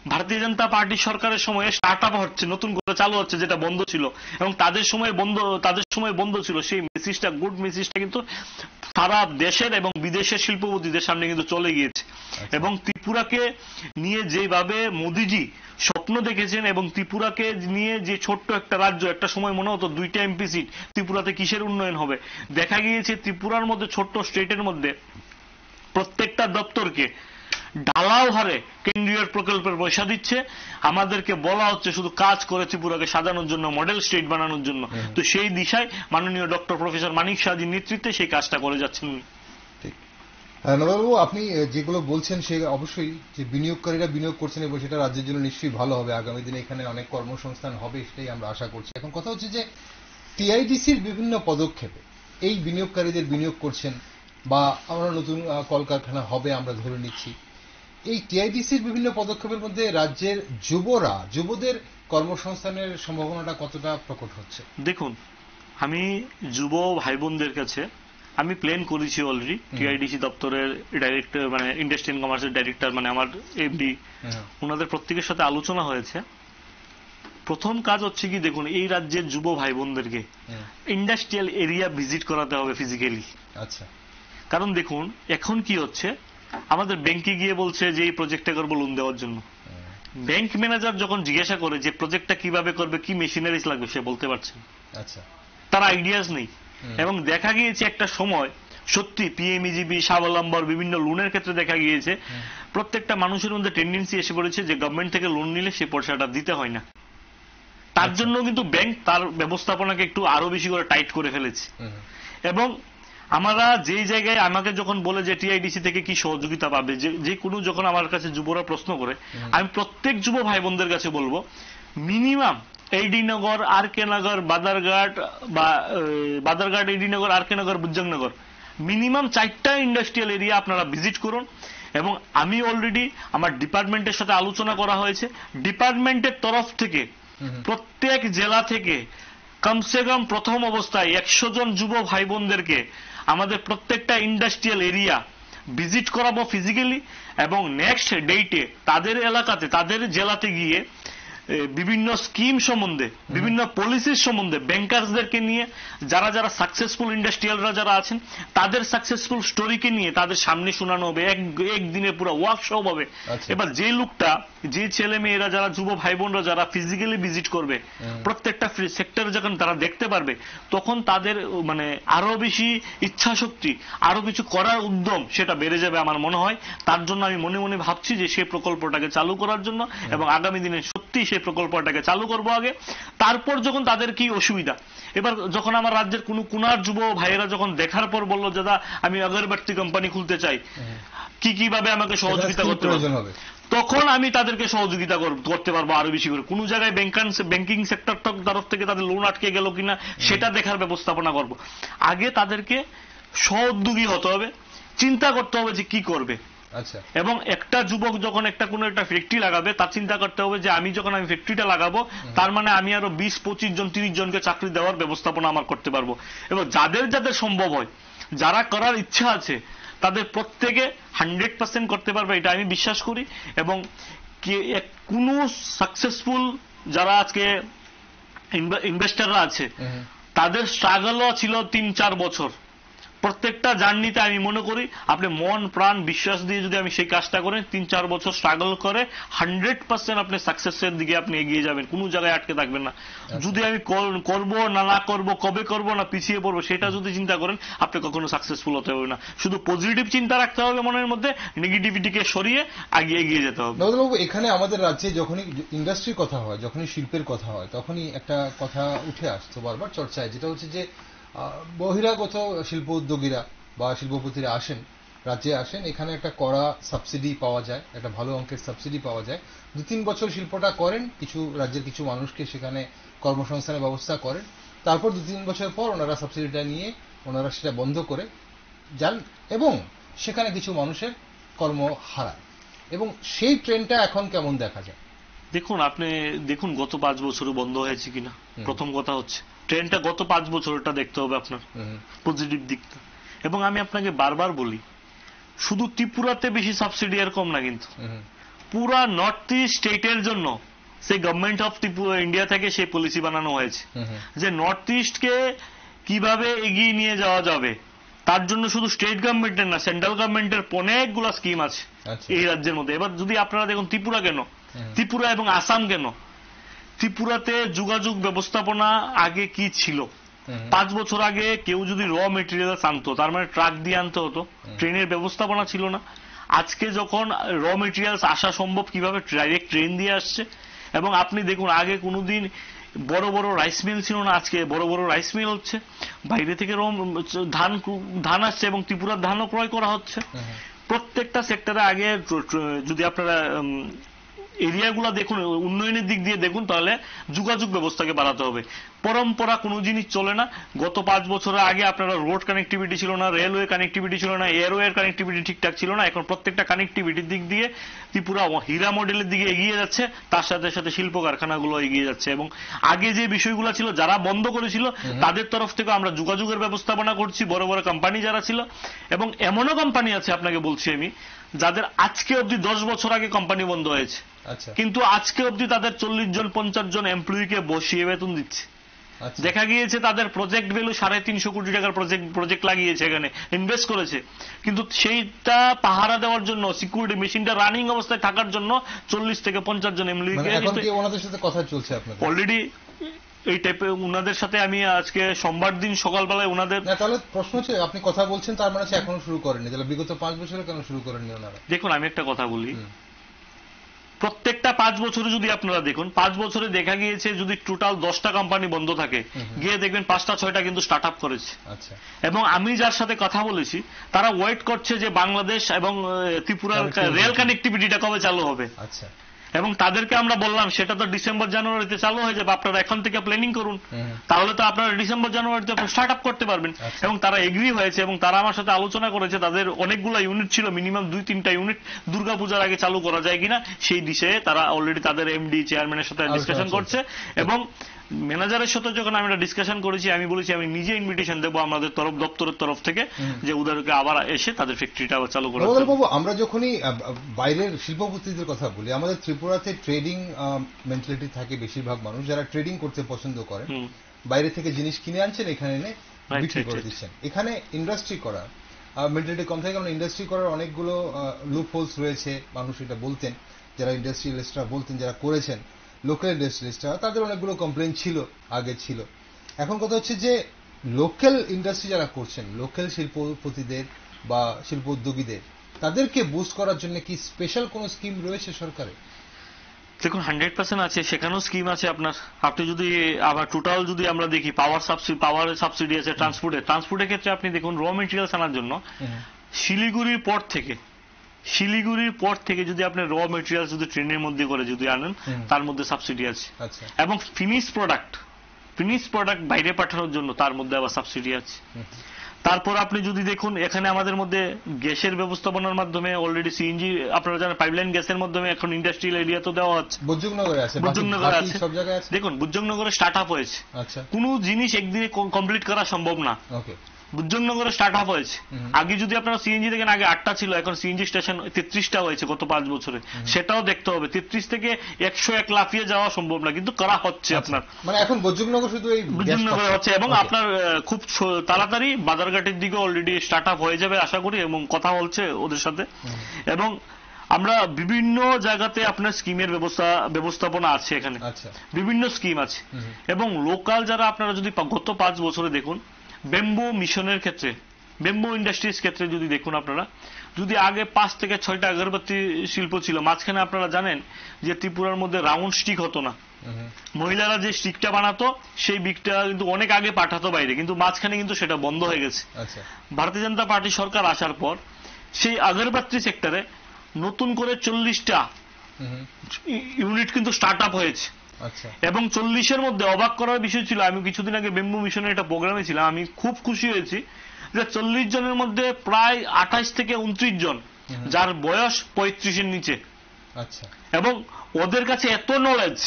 ভারতীয় জনতা পার্টি সরকারের সময়ে স্টার্ট আপ হচ্ছে নতুন করে চালু হচ্ছে যেটা বন্ধ ছিল। এবং তাদের সময় বন্ধ তাদের সময় বন্ধ ছিল সেই মেসেজটা গুড মেসেজটা কিন্তু সারা দেশের এবং বিদেশের শিল্পপতিদের সামনে কিন্তু চলে গিয়েছে। এবং ত্রিপুরাকে নিয়ে যেভাবে মোদিজি স্বপ্ন দেখেছেন এবং ত্রিপুরাকে নিয়ে যে ছোট্ট একটা রাজ্য একটা সময় মনে হতো দুইটা এমপি সিট ত্রিপুরাতে কিসের উন্নয়ন হবে? দেখা গিয়েছে ত্রিপুরার মধ্যে ছোট্ট স্টেটের মধ্যে প্রত্যেকটা দপ্তরকে ঢালাও হারে কেন্দ্রীয় প্রকল্পের পয়সা দিচ্ছে। আমাদেরকে বলা হচ্ছে শুধু কাজ করে ত্রিপুরাকে সাজানোর জন্য মডেল স্টেট বানানোর জন্য। তো সেই দিশায় মাননীয় ডক্টর প্রফেসর মানিক শাহজির নেতৃত্বে সেই কাজটা করে যাচ্ছেন নবাবু আপনি যেগুলো বলছেন সে অবশ্যই যে বিনিয়োগকারীরা বিনিয়োগ করছেন এবং সেটা রাজ্যের জন্য নিশ্চয়ই ভালো হবে। আগামী দিনে এখানে অনেক কর্মসংস্থান হবে সেটাই আমরা আশা করছি। এখন কথা হচ্ছে যে টিআইডিসির বিভিন্ন পদক্ষেপে এই বিনিয়োগকারীদের বিনিয়োগ করছেন বা আমরা নতুন কলকারখানা হবে আমরা ধরে নিচ্ছি। এই টিআইডিসির বিভিন্ন পদক্ষেপের মধ্যে রাজ্যের যুবরা যুবদের কর্মসংস্থানের সম্ভাবনাটা কতটা প্রকট হচ্ছে? দেখুন আমি যুব ভাই বোনদের কাছে আমি প্ল্যান করেছি অলরেডি টিআইডিসি দপ্তরের ডাইরেক্টর মানে ইন্ডাস্ট্রি এন্ড কমার্সের ডাইরেক্টর মানে আমার এমডি ওনাদের প্রত্যেকের সাথে আলোচনা হয়েছে। প্রথম কাজ হচ্ছে কি দেখুন এই রাজ্যের যুব ভাই বোনদেরকে ইন্ডাস্ট্রিয়াল এরিয়া ভিজিট করাতে হবে ফিজিক্যালি আচ্ছা। কারণ দেখুন এখন কি হচ্ছে আমাদের ব্যাংকে গিয়ে বলছে যে এই প্রজেক্টটা করব লোন দেওয়ার জন্য। ব্যাংক ম্যানেজার যখন জিজ্ঞাসা করে যে প্রজেক্টটা কীভাবে করবে কি মেশিনারিজ লাগবে সে বলতে পারছে। আচ্ছা। তার আইডিয়াস নেই। এবং দেখা গিয়েছে একটা সময় সত্যি পিএমইজিবি স্বাবলম্বর বিভিন্ন লোনের ক্ষেত্রে দেখা গিয়েছে প্রত্যেকটা মানুষের মধ্যে টেন্ডেন্সি এসে পড়েছে যে গভর্নমেন্ট থেকে লোন নিলে সে পয়সাটা দিতে হয় না। তার জন্য কিন্তু ব্যাংক তার ব্যবস্থাপনাকে একটু আরও বেশি করে টাইট করে ফেলেছে। এবং আমরা যেই জায়গায় আমাকে যখন বলে যে টিআইডিসি থেকে কি সহযোগিতা পাবে যে যে কোনো যখন আমার কাছে যুবরা প্রশ্ন করে আমি প্রত্যেক যুব ভাই বোনদের কাছে বলব মিনিমাম এইডি নগর আর কে নগর বাদারঘাট বা বাদারঘাট এইডি নগর আর কে নগর বুজ্জংনগর মিনিমাম চারটা ইন্ডাস্ট্রিয়াল এরিয়া আপনারা ভিজিট করুন এবং আমি অলরেডি আমার ডিপার্টমেন্টের সাথে আলোচনা করা হয়েছে। ডিপার্টমেন্টের তরফ থেকে প্রত্যেক জেলা থেকে কমসে কম প্রথম অবস্থায় একশো জন যুব ভাই বোনদেরকে আমাদের প্রত্যেকটা ইন্ডাস্ট্রিয়াল এরিয়া ভিজিট করাবো ফিজিক্যালি এবং নেক্সট ডেটে তাদের এলাকাতে, তাদের জেলাতে গিয়ে বিভিন্ন স্কিম সম্বন্ধে বিভিন্ন পলিসির সম্বন্ধে ব্যাংকার্সদেরকে নিয়ে যারা যারা সাকসেসফুল ইন্ডাস্ট্রিয়ালরা যারা আছেন তাদের সাকসেসফুল স্টোরিকে নিয়ে তাদের সামনে শোনানো হবে এক একদিনে পুরো ওয়ার্কশপ হবে। আচ্ছা। এবার যে লোকটা যে ছেলে মেয়েরা যারা যুব ভাই বোনরা যারা ফিজিক্যালি ভিজিট করবে প্রত্যেকটা সেক্টর যখন তারা দেখতে পারবে তখন তাদের মানে আরও বেশি ইচ্ছা শক্তি আরও কিছু করার উদ্যম সেটা বেড়ে যাবে আমার মনে হয়। তার জন্য আমি মনে মনে ভাবছি যে সেই প্রকল্পটাকে চালু করার জন্য এবং আগামী দিনে সত্যি সেই প্রকল্পটাকে চালু করব আগে। তারপর যখন তাদের কি অসুবিধা? এবার যখন আমার রাজ্যের কোনো কুনার যুব ভাইয়েরা যখন দেখার পর বলল দাদা আমি আগরবাতি কোম্পানি খুলতে চাই। কি কীভাবে আমাকে সহযোগিতা করতে হবে। তখন আমি তাদেরকে সহযোগিতা করতে পারব আরও বেশি করে। কোন জায়গায় ব্যাংকিং সেক্টর তরফ থেকে তাদের লোন আটকে গেল কিনা সেটা দেখার ব্যবস্থাপনা করব। আগে তাদেরকে সহোদ্যোগী হতে হবে চিন্তা করতে হবে যে কি করবে। এবং একটা যুবক যখন একটা কোনো একটা ফ্যাক্টরি লাগাবে তার চিন্তা করতে হবে যে আমি যখন আমি ফ্যাক্টরিটা লাগাবো তার মানে আমি আরও বিশ পঁচিশ জন তিরিশ জনকে চাকরি দেওয়ার ব্যবস্থাপনা আমার করতে পারব। এবং যাদের যাদের সম্ভব হয় যারা করার ইচ্ছা আছে তাদের প্রত্যেকে হান্ড্রেড পার্সেন্ট করতে পারবে এটা আমি বিশ্বাস করি। এবং কোনো সাকসেসফুল যারা আজকে ইনভেস্টাররা আছে। তাদের স্ট্রাগলও ছিল তিন চার বছর। প্রত্যেকটা জার্নিতে আমি মনে করি আপনি মন প্রাণ বিশ্বাস দিয়ে যদি আমি সেই কাজটা করেন তিন চার বছর স্ট্রাগল করে হান্ড্রেড পার্সেন্ট আপনি সাকসেসের দিকে আপনি এগিয়ে যাবেন কোনো জায়গায় আটকে থাকবেন না। যদি আমি করব না না করব কবে করব না পিছিয়ে পড়ব সেটা যদি চিন্তা করেন আপনি কখনো সাকসেসফুল হতে হবে না। শুধু পজিটিভ চিন্তা রাখতে হবে মনের মধ্যে নেগেটিভিটিকে সরিয়ে আগে এগিয়ে যেতে হবে। নবদবাবু এখানে আমাদের রাজ্যে যখনই ইন্ডাস্ট্রির কথা হয় যখনই শিল্পের কথা হয় তখনই একটা কথা উঠে আসতো বারবার চর্চায় যেটা হচ্ছে যে বহিরাগত শিল্প উদ্যোগীরা বা শিল্পপতিরা আসেন, রাজ্যে আসেন, এখানে একটা কড়া সাবসিডি পাওয়া যায়, একটা ভালো অঙ্কের সাবসিডি পাওয়া যায়। দু তিন বছর শিল্পটা করেন, কিছু রাজ্যের কিছু মানুষকে সেখানে কর্মসংস্থানের ব্যবস্থা করেন। তারপর দু তিন বছর পর ওনারা সাবসিডিটা নিয়ে ওনারা সেটা বন্ধ করে যান এবং সেখানে কিছু মানুষের কর্ম হারায় এবং সেই ট্রেনটা এখন কেমন দেখা যায়? দেখুন আপনি দেখুন গত পাঁচ বছরে বন্ধ হয়েছে কিনা। প্রথম কথা হচ্ছে ট্রেনটা গত পাঁচ বছরটা দেখতে হবে আপনার পজিটিভ দিকটা। এবং আমি আপনাকে বারবার বলি শুধু ত্রিপুরাতে বেশি সাবসিডি এর কম না কিন্তু। পুরা নর্থ ইস্ট স্টেটের জন্য সেই গভর্নমেন্ট অফ ত্রিপুরা ইন্ডিয়া থেকে সেই পলিসি বানানো হয়েছে। যে নর্থ ইস্টকে কীভাবে এগিয়ে নিয়ে যাওয়া যাবে তার জন্য শুধু স্টেট গভর্নমেন্টের না সেন্ট্রাল গভর্নমেন্টের অনেকগুলো স্কিম আছে আচ্ছা। এই রাজ্যের মধ্যে। এবার যদি আপনারা দেখুন ত্রিপুরা কেন? ত্রিপুরা এবং আসাম কেন? ত্রিপুরাতে যোগাযোগ ব্যবস্থাপনা আগে কি ছিল? পাঁচ বছর আগে কেউ যদি র মেটেরিয়াল আনতো তার মানে ট্রাক দিয়ে আনতে হতো ট্রেনের ব্যবস্থাপনা ছিল না। আজকে যখন র মেটেরিয়ালস আসা সম্ভব কীভাবে ডাইরেক্ট ট্রেন দিয়ে আসছে? এবং আপনি দেখুন আগে কোনোদিন বড় বড় রাইস মিল ছিল না আজকে বড় বড় রাইস মিল হচ্ছে। বাইরে থেকে র ধান ধান আসছে এবং ত্রিপুরার ধানও ক্রয় করা হচ্ছে। প্রত্যেকটা সেক্টরে আগে যদি আপনারা এরিয়াগুলো দেখুন উন্নয়নের দিক দিয়ে দেখুন তাহলে যোগাযোগ ব্যবস্থাকে বাড়াতে হবে। পরম্পরা কোনো জিনিস চলে না। গত পাঁচ বছরের আগে আপনারা রোড কানেক্টিভিটি ছিল না রেলওয়ে কানেক্টিভিটি ছিল না এয়ারওয়ের কানেক্টিভিটি ঠিকঠাক ছিল না। এখন প্রত্যেকটা কানেক্টিভিটির দিক দিয়ে ত্রিপুরা হীরা মডেলের দিকে এগিয়ে যাচ্ছে তার সাথে সাথে শিল্প কারখানাগুলো এগিয়ে যাচ্ছে। এবং আগে যে বিষয়গুলো ছিল যারা বন্ধ করেছিল তাদের তরফ থেকে আমরা যোগাযোগের ব্যবস্থাপনা করছি বড় বড় কোম্পানি যারা ছিল। এবং এমনও কোম্পানি আছে আপনাকে বলছি আমি যাদের আজকে অবধি দশ বছর আগে কোম্পানি বন্ধ হয়েছে। আচ্ছা। কিন্তু আজকে অবধি তাদের চল্লিশ জন পঞ্চাশ জন এমপ্লয়িকে বসিয়ে বেতন দিচ্ছে। দেখা গিয়েছে তাদের প্রজেক্ট ভ্যালু সাড়ে তিনশো কোটি টাকার প্রজেক্ট প্রজেক্ট লাগিয়েছে এখানে ইনভেস্ট করেছে। কিন্তু সেইটা পাহারা দেওয়ার জন্য সিকিউরিটি মেশিনটা রানিং অবস্থায় থাকার জন্য চল্লিশ থেকে পঞ্চাশ জন মানে ওনাদের সাথে কথা চলছে আপনাদের? অলরেডি এই টাইপের ওনাদের সাথে আমি আজকে সোমবার দিন সকালবেলায় ওনাদের তাহলে প্রশ্ন হচ্ছে আপনি কথা বলছেন তার মানে এখনও শুরু করেনি তাহলে বিগত পাঁচ বছরে কেন শুরু করেননি ওনারা? দেখুন আমি একটা কথা বলি। প্রত্যেকটা পাঁচ বছরে যদি আপনারা দেখুন পাঁচ বছরে দেখা গিয়েছে যদি টোটাল দশটা কোম্পানি বন্ধ থাকে। গিয়ে দেখবেন পাঁচটা ছয়টা কিন্তু স্টার্ট আপ করেছে আচ্ছা এবং আমি যার সাথে কথা বলেছি তারা ওয়েট করছে যে বাংলাদেশ এবং ত্রিপুরার. রেল কানেক্টিভিটিটা কবে চালু হবে আচ্ছা এবং তাদেরকে আমরা বললাম সেটা তো ডিসেম্বর জানুয়ারিতে চালু হয়ে যাবে আপনারা এখন থেকে প্ল্যানিং করুন। তাহলে তো আপনারা ডিসেম্বর জানুয়ারিতে স্টার্ট আপ করতে পারবেন। আচ্ছা। এবং তারা এগ্রি হয়েছে এবং তারা আমার সাথে আলোচনা করেছে তাদের অনেকগুলো ইউনিট ছিল মিনিমাম দুই তিনটা ইউনিট দুর্গাপূজার আগে চালু করা যায় কিনা সেই বিষয়ে তারা অলরেডি তাদের এমডি চেয়ারম্যানের সাথে ডিসকাশন করছে। এবং ম্যানেজারের সাথে যখন আমি এটা ডিসকাশন করেছি আমি বলেছি আমি নিজে ইনভিটেশন দেবো আমাদের তরফ দপ্তরের তরফ থেকে যে ওদেরকে আবার এসে তাদের ফ্যাক্টরিটা আবার চালু করা বাবু আমরা যখনই বাইরের শিল্পপতিদের কথা বলি আমাদের ত্রিপুরাতে ট্রেডিং মেন্টালিটি থাকে বেশিরভাগ মানুষ যারা ট্রেডিং করতে পছন্দ করেন হুম। বাইরে থেকে জিনিস কিনে আনছেন এখানে এনে বিক্রি করে দিচ্ছেন। এখানে ইন্ডাস্ট্রি করা মেন্টালিটি কম থাকে কারণ ইন্ডাস্ট্রি করার অনেকগুলো লুপ হোলস রয়েছে মানুষ এটা বলতেন যারা ইন্ডাস্ট্রিয়ালিস্টরা বলতেন যারা করেছেন। লোকাল ইন্ডাস্ট্রিয়ালিস্টরা তাদের অনেকগুলো কমপ্লেন ছিল আগে ছিল। এখন কথা হচ্ছে যে লোকাল ইন্ডাস্ট্রি যারা করছেন লোকাল শিল্পপতিদের বা শিল্প উদ্যোগীদের তাদেরকে বুস্ট করার জন্য কি স্পেশাল কোনো স্কিম রয়েছে সরকারের দেখুন হান্ড্রেড পার্সেন্ট আছে। সেখানেও স্কিম আছে আপনার। আপনি যদি আবার টোটাল যদি আমরা দেখি পাওয়ার সাবসিডি পাওয়ার সাবসিডি আছে ট্রান্সপোর্টে ট্রান্সপোর্টের ক্ষেত্রে আপনি দেখুন র মেটেরিয়ালস আনার জন্য শিলিগুড়ির পর থেকে শিলিগুড়ির পর থেকে যদি আপনি র মেটেরিয়ালস যদি ট্রেনের মধ্যে করে যদি আনেন তার মধ্যে সাবসিডি আছে আচ্ছা। এবং ফিনিশ প্রোডাক্ট ফিনিশ প্রোডাক্ট বাইরে পাঠানোর জন্য তার মধ্যে আবার সাবসিডি আছে তারপর আপনি যদি দেখুন এখানে আমাদের মধ্যে গ্যাসের ব্যবস্থাপনার মাধ্যমে অলরেডি সিএনজি আপনারা জানেন পাইপলাইন গ্যাসের মাধ্যমে এখন ইন্ডাস্ট্রিয়াল এরিয়া তো দেওয়া হচ্ছে। বুজুগনগরে আছে বুজুগনগরে দেখুন বুজংনগরে স্টার্ট আপ হয়েছে। আচ্ছা। কোনো জিনিস একদিনে কমপ্লিট করা সম্ভব না। ওকে বুজ্জনগরে স্টার্ট আপ হয়েছে আগে যদি আপনারা সিএনজি দেখেন আগে আটটা ছিল এখন সিএনজি স্টেশন তেত্রিশটা হয়েছে গত পাঁচ বছরে। সেটাও দেখতে হবে। তেত্রিশ থেকে একশো এক লাফিয়ে যাওয়া সম্ভব না কিন্তু করা হচ্ছে আপনার। মানে এখন বৈদ্যুতিকনগর শুধু এই বুজ্জনগরে হচ্ছে এবং আপনার খুব তাড়াতাড়ি বাজারঘাটের দিকে অলরেডি স্টার্ট আপ হয়ে যাবে আশা করি এবং কথা বলছে ওদের সাথে। এবং আমরা বিভিন্ন জায়গাতে আপনার স্কিমের ব্যবস্থা ব্যবস্থাপনা আছে এখানে। আচ্ছা। বিভিন্ন স্কিম আছে। এবং লোকাল যারা আপনারা যদি গত পাঁচ বছরে দেখুন বেম্বো মিশনের ক্ষেত্রে ব্যাম্বু ইন্ডাস্ট্রিজ ক্ষেত্রে যদি দেখুন আপনারা যদি আগে পাঁচ থেকে ছয়টা আগরবাতি শিল্প ছিল মাঝখানে আপনারা জানেন যে ত্রিপুরার মধ্যে রাউন্ড স্টিক হতো না। মহিলারা যে স্টিকটা বানাতো সেই বিকটা কিন্তু অনেক আগে পাঠাতো বাইরে কিন্তু মাঝখানে কিন্তু সেটা বন্ধ হয়ে গেছে। আচ্ছা। ভারতীয় জনতা পার্টি সরকার আসার পর সেই আগরবাতি সেক্টরে নতুন করে চল্লিশটা ইউনিট কিন্তু স্টার্ট আপ হয়েছে। এবং চল্লিশের মধ্যে অবাক করার বিষয় ছিল আমি কিছুদিন আগে বেম্বু মিশনের একটা প্রোগ্রামে ছিলাম আমি খুব খুশি হয়েছি যে চল্লিশ জনের মধ্যে প্রায় আঠাশ থেকে উনত্রিশ জন যার বয়স পঁয়ত্রিশের নিচে। আচ্ছা। এবং ওদের কাছে এত নলেজ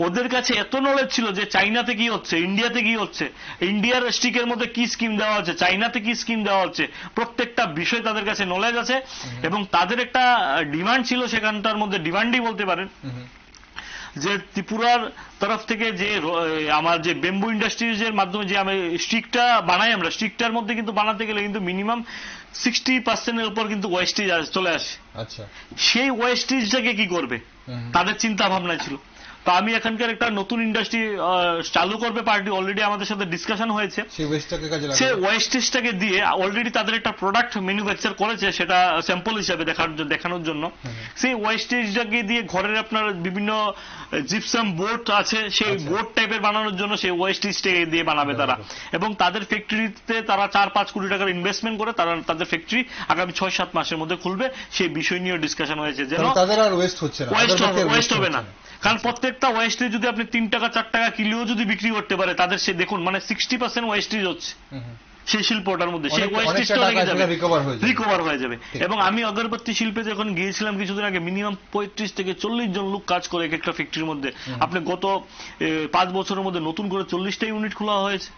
ওদের কাছে এত নলেজ ছিল যে চাইনাতে কি হচ্ছে ইন্ডিয়াতে কি হচ্ছে ইন্ডিয়ার স্টিকের মধ্যে কি স্কিম দেওয়া হচ্ছে চাইনাতে কি স্কিম দেওয়া হচ্ছে প্রত্যেকটা বিষয় তাদের কাছে নলেজ আছে এবং তাদের একটা ডিমান্ড ছিল সেখানটার মধ্যে ডিমান্ডই বলতে পারেন। যে ত্রিপুরার তরফ থেকে যে আমার যে বেম্বু ইন্ডাস্ট্রিজের মাধ্যমে যে আমি স্টিকটা বানাই আমরা স্টিকটার মধ্যে কিন্তু বানাতে গেলে কিন্তু মিনিমাম সিক্সটি পার্সেন্টের উপর কিন্তু ওয়েস্টেজ চলে আসে। আচ্ছা। সেই ওয়েস্টেজটাকে কি করবে? তাদের চিন্তা ভাবনা ছিল। তো আমি এখানকার একটা নতুন ইন্ডাস্ট্রি চালু করবে পার্টি অলরেডি আমাদের সাথে ডিসকাশন হয়েছে। সে ওয়েস্টেজটাকে দিয়ে অলরেডি তাদের একটা প্রোডাক্ট ম্যানুফ্যাকচার করেছে সেটা স্যাম্পল হিসাবে দেখার দেখানোর জন্য। সেই ওয়েস্টেজটাকে দিয়ে ঘরের আপনার বিভিন্ন জিপসাম বোর্ড আছে সেই আচ্ছা। বোর্ড টাইপের বানানোর জন্য সেই ওয়েস্টেজটাকে দিয়ে বানাবে তারা। এবং তাদের ফ্যাক্টরিতে তারা চার পাঁচ কোটি টাকার ইনভেস্টমেন্ট করে তারা তাদের ফ্যাক্টরি আগামী ছয় সাত মাসের মধ্যে খুলবে। সেই বিষয় নিয়েও ডিসকাশন হয়েছে যেন তাদের আর ওয়েস্ট হচ্ছে না। ওয়েস্ট হবে না। কারণ প্রত্যেকটা ওয়েস্টে যদি আপনি তিন টাকা চার টাকা কিলো যদি বিক্রি করতে পারে তাদের সে দেখুন মানে সিক্সটি পার্সেন্ট ওয়েস্টেজ হচ্ছে। সেই শিল্পটার মধ্যে। সেই ওয়েস্টেজটা লেগে যাবে। রিকভার হয়ে যাবে। এবং আমি অগরবত্তি শিল্পে যখন গিয়েছিলাম কিছুদিন আগে মিনিমাম পঁয়ত্রিশ থেকে চল্লিশ জন লোক কাজ করে এক একটা ফ্যাক্টরির মধ্যে। আপনি গত পাঁচ বছরের মধ্যে নতুন করে চল্লিশটা ইউনিট খোলা হয়েছে।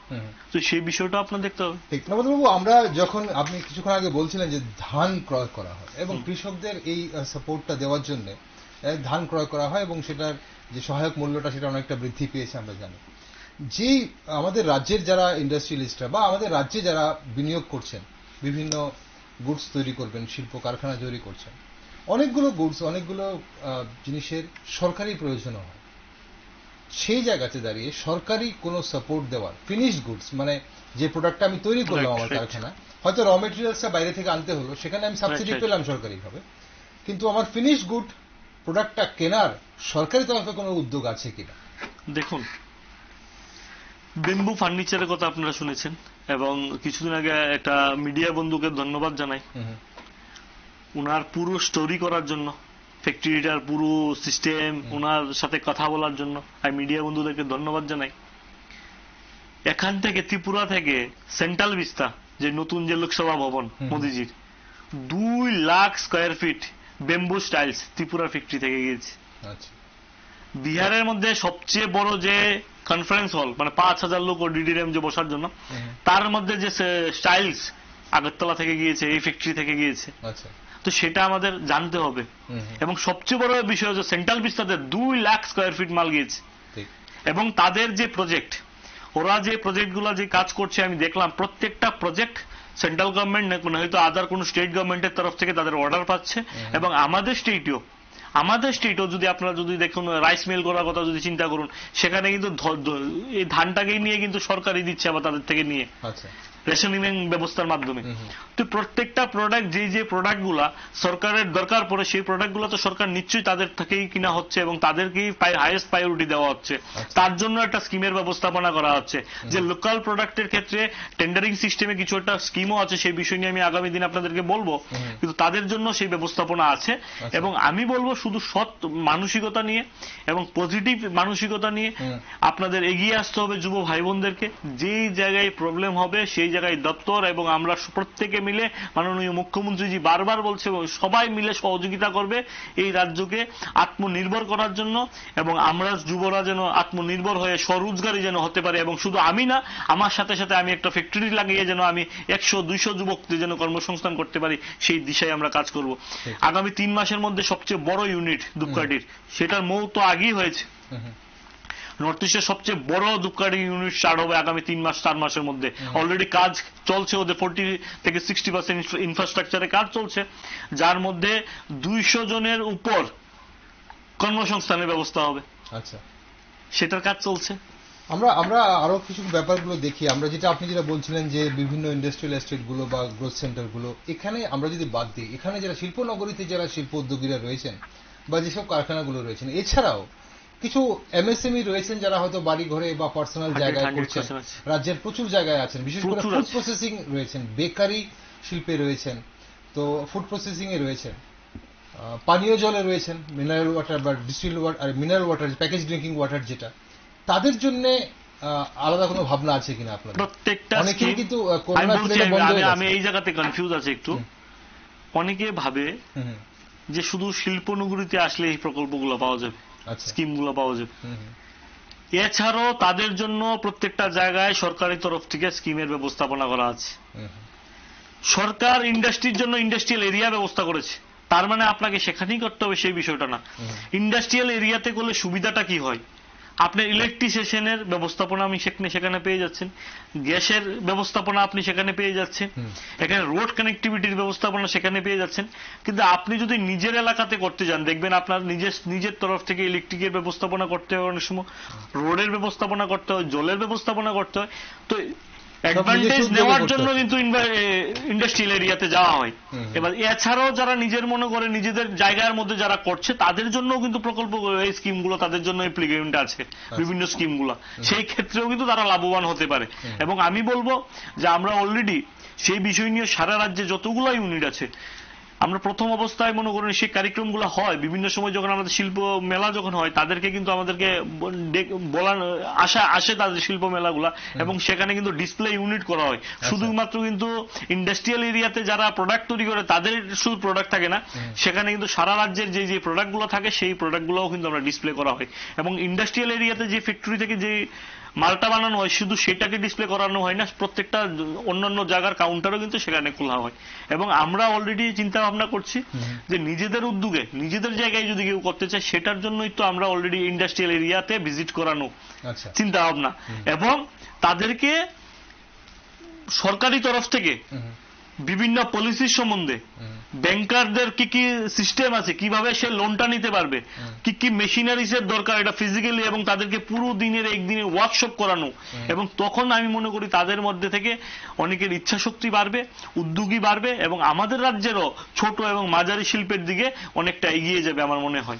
তো সেই বিষয়টা আপনার দেখতে হবে। ঠিক। আমরা যখন আপনি কিছুক্ষণ আগে বলছিলেন যে ধান ক্রয় করা হয় এবং কৃষকদের এই সাপোর্টটা দেওয়ার জন্য ধান ক্রয় করা হয় এবং সেটার যে সহায়ক মূল্যটা সেটা অনেকটা বৃদ্ধি পেয়েছে আমরা জানি। যেই আমাদের রাজ্যের যারা ইন্ডাস্ট্রিয়ালিস্টরা বা আমাদের রাজ্যে যারা বিনিয়োগ করছেন বিভিন্ন গুডস তৈরি করবেন শিল্প কারখানা তৈরি করছেন অনেকগুলো গুডস অনেকগুলো জিনিসের সরকারি প্রয়োজন হয়। সেই জায়গাতে দাঁড়িয়ে সরকারি কোনো সাপোর্ট দেওয়ার ফিনিশ গুডস মানে যে প্রোডাক্টটা আমি তৈরি করলাম আমার কারখানা হয়তো র মেটেরিয়ালসটা বাইরে থেকে আনতে হলো সেখানে আমি সাবসিডি. পেলাম সরকারিভাবে। কিন্তু আমার ফিনিশ গুড প্রোডাক্টটা কেনার সরকারি তরফে কোনো উদ্যোগ আছে কিনা? দেখুন বেম্বু ফার্নিচারের কথা আপনারা শুনেছেন এবং কিছুদিন আগে একটা মিডিয়া বন্ধুকে ধন্যবাদ জানাই। উনার পুরো স্টোরি করার জন্য ফ্যাক্টরিটার পুরো সিস্টেম ওনার সাথে কথা বলার জন্য আর মিডিয়া বন্ধুদেরকে ধন্যবাদ জানাই। এখান থেকে ত্রিপুরা থেকে সেন্ট্রাল বিস্তা যে নতুন যে লোকসভা ভবন। মোদিজির দুই lakh square feet bamboo styles Tripura factory থেকে গিয়েছে। আচ্ছা। বিহারের মধ্যে সবচেয়ে বড় যে কনফারেন্স হল মানে পাঁচ হাজার লোক ডিডিএম যে বসার জন্য তার মধ্যে যে স্টাইলস আগরতলা থেকে গিয়েছে এই ফ্যাক্টরি থেকে গিয়েছে। আচ্ছা। তো সেটা আমাদের জানতে হবে। এবং সবচেয়ে বড় বিষয় হচ্ছে সেন্ট্রাল বিস্তাতে দুই লাখ স্কোয়ার ফিট মাল গিয়েছে। এবং তাদের যে প্রজেক্ট ওরা যে প্রজেক্টগুলো যে কাজ করছে আমি দেখলাম প্রত্যেকটা প্রজেক্ট সেন্ট্রাল গভর্নমেন্ট মানে হয়তো আদার কোন স্টেট গভর্নমেন্টের তরফ থেকে তাদের অর্ডার পাচ্ছে এবং আমাদের স্টেটও আমাদের স্টেটও যদি আপনারা যদি দেখুন রাইস মিল করার কথা যদি চিন্তা করুন সেখানে কিন্তু এই ধানটাকেই নিয়ে কিন্তু সরকারই দিচ্ছে আবার তাদের থেকে নিয়ে। আচ্ছা। রেশনিং ব্যবস্থার মাধ্যমে। তো প্রত্যেকটা প্রোডাক্ট যে যে প্রোডাক্টগুলা সরকারের দরকার পড়ে সেই প্রোডাক্টগুলো তো সরকার নিশ্চয়ই তাদের থেকেই কিনা হচ্ছে এবং তাদেরকেই হাইয়েস্ট প্রায়োরিটি দেওয়া হচ্ছে। আচ্ছা। তার জন্য একটা স্কিমের ব্যবস্থাপনা করা হচ্ছে। যে লোকাল প্রোডাক্টের ক্ষেত্রে টেন্ডারিং সিস্টেমে কিছু একটা স্কিমও আছে সেই বিষয় নিয়ে আমি আগামী দিন আপনাদেরকে বলব। কিন্তু তাদের জন্য সেই ব্যবস্থাপনা আছে আচ্ছা। এবং আমি বলব শুধু সৎ মানসিকতা নিয়ে এবং পজিটিভ মানসিকতা নিয়ে আপনাদের এগিয়ে আসতে হবে যুব ভাই বোনদেরকে যেই জায়গায় প্রবলেম হবে সেই জায়গায় দপ্তর এবং আমরা প্রত্যেকে মিলে মাননীয় মুখ্যমন্ত্রীজি বারবার বলছে সবাই মিলে সহযোগিতা করবে এই রাজ্যকে আত্মনির্ভর করার জন্য এবং আমরা যুবরা যেন আত্মনির্ভর হয়ে স্বরোজগারী যেন হতে পারে এবং শুধু আমি না আমার সাথে সাথে আমি একটা ফ্যাক্টরি লাগিয়ে যেন আমি একশো দুইশো যুবকদের যেন কর্মসংস্থান করতে পারি সেই দিশায় আমরা কাজ করব। আগামী তিন মাসের মধ্যে সবচেয়ে বড় ইউনিট ধূপকাঠির সেটার মৌ তো আগেই হয়েছে। নর্থ ইস্টের সবচেয়ে বড় ধূপকাঠি ইউনিট স্টার্ট হবে আগামী তিন মাস চার মাসের মধ্যে। অলরেডি কাজ চলছে ওদের ফোর্টি থেকে সিক্সটি পার্সেন্ট ইনফ্রাস্ট্রাকচারে কাজ চলছে যার মধ্যে দুইশো জনের উপর কর্মসংস্থানের ব্যবস্থা হবে। আচ্ছা। সেটার কাজ চলছে। আমরা আমরা আরও কিছু ব্যাপারগুলো দেখি। আমরা যেটা আপনি যেটা বলছিলেন যে বিভিন্ন ইন্ডাস্ট্রিয়াল এস্টেটগুলো বা গ্রোথ সেন্টারগুলো এখানে আমরা যদি বাদ দিই এখানে যারা শিল্প নগরীতে যারা শিল্প উদ্যোগীরা রয়েছেন বা যেসব কারখানাগুলো রয়েছেন এছাড়াও কিছু এমএসএমই রয়েছেন যারা হয়তো বাড়ি ঘরে বা পার্সোনাল জায়গায় করছেন। রাজ্যের প্রচুর জায়গায় আছেন। বিশেষ করে ফুড প্রসেসিং রয়েছেন। বেকারি শিল্পে রয়েছেন। তো ফুড প্রসেসিং এ রয়েছেন। পানীয় জলে রয়েছেন। মিনারেল ওয়াটার বা distil water mineral water package drinking water যেটা। তাদের জন্য আলাদা কোনো ভাবনা আছে কিনা আপনার প্রত্যেকটা scheme- কিন্তু আমি। এই জায়গাতে কনফিউজ আছে একটু। অনেকে ভাবে যে শুধু শিল্পনগরীতে আসলে এই প্রকল্পগুলো পাওয়া যাবে। স্কিমগুলো পাওয়া হুম, এছাড়াও তাদের জন্য প্রত্যেকটা জায়গায় সরকারি তরফ থেকে স্কিমের ব্যবস্থাপনা করা আছে। সরকার ইন্ডাস্ট্রির জন্য ইন্ডাস্ট্রিয়াল এরিয়া ব্যবস্থা করেছে। তার মানে আপনাকে সেখানেই করতে হবে সেই বিষয়টা না। ইন্ডাস্ট্রিয়াল এরিয়াতে করলে সুবিধাটা কি হয়? আপনার ইলেকট্রিসিয়ানের ব্যবস্থাপনা আমি সেখানে সেখানে পেয়ে যাচ্ছেন। গ্যাসের ব্যবস্থাপনা আপনি সেখানে পেয়ে যাচ্ছেন। এখানে রোড কানেক্টিভিটির ব্যবস্থাপনা সেখানে পেয়ে যাচ্ছেন। কিন্তু আপনি যদি নিজের এলাকাতে করতে যান দেখবেন আপনার নিজের নিজের তরফ থেকে ইলেকট্রিকের ব্যবস্থাপনা করতে হয় অনেক সময়। রোডের ব্যবস্থাপনা করতে হয় জলের ব্যবস্থাপনা করতে হয়। তো অ্যাডভান্টেজ নেওয়ার জন্য কিন্তু ইন্ডাস্ট্রিয়াল এরিয়াতে যাওয়া হয়। এবার এছাড়াও যারা নিজের মনে করে নিজেদের জায়গার মধ্যে যারা করছে তাদের জন্য কিন্তু প্রকল্প এই স্কিমগুলো তাদের জন্য এপ্লিকেশনটা আছে বিভিন্ন স্কিমগুলো সেই ক্ষেত্রেও কিন্তু তারা লাভবান হতে পারে। এবং আমি বলব যে আমরা অলরেডি সেই বিষয় নিয়ে সারা রাজ্যে যতগুলো ইউনিট আছে আমরা প্রথম অবস্থায় মনে করেন সেই কার্যক্রমগুলো হয়। বিভিন্ন সময় যখন আমাদের শিল্প মেলা যখন হয় তাদেরকে কিন্তু আমাদেরকে ব- ডেক- বলা আশা আসে তাদের শিল্প মেলাগুলা এবং সেখানে কিন্তু ডিসপ্লে ইউনিট করা হয়। শুধুমাত্র কিন্তু ইন্ডাস্ট্রিয়াল এরিয়াতে যারা প্রোডাক্ট তৈরি করে তাদের শুধু প্রোডাক্ট থাকে না। সেখানে কিন্তু সারা রাজ্যের যে যে প্রোডাক্টগুলো থাকে সেই প্রোডাক্টগুলোও কিন্তু আমরা ডিসপ্লে করা হয়। এবং ইন্ডাস্ট্রিয়াল এরিয়াতে যে ফ্যাক্টরি থেকে যে মালটা বানানো হয় শুধু সেটাকে ডিসপ্লে করানো হয় না প্রত্যেকটা অন্যান্য জায়গার কাউন্টারও কিন্তু সেখানে খোলা হয়। এবং আমরা অলরেডি চিন্তা ভাবনা করছি যে নিজেদের উদ্যোগে নিজেদের জায়গায় যদি কেউ করতে চায় সেটার জন্যই তো আমরা অলরেডি ইন্ডাস্ট্রিয়াল এরিয়াতে ভিজিট করানো আচ্ছা। চিন্তা ভাবনা এবং তাদেরকে সরকারি তরফ থেকে বিভিন্ন পলিসির সম্বন্ধে। ব্যাংকারদের কি কি সিস্টেম আছে? কীভাবে সে লোনটা নিতে পারবে? কি কি মেশিনারিজ এর দরকার? এটা ফিজিক্যালি এবং তাদেরকে পুরো দিনের একদিনের ওয়ার্কশপ করানো। এবং তখন আমি মনে করি তাদের মধ্যে থেকে অনেকের ইচ্ছা শক্তি বাড়বে উদ্যোগী বাড়বে এবং আমাদের রাজ্যেরও ছোট এবং মাঝারি শিল্পের দিকে অনেকটা এগিয়ে যাবে আমার মনে হয়।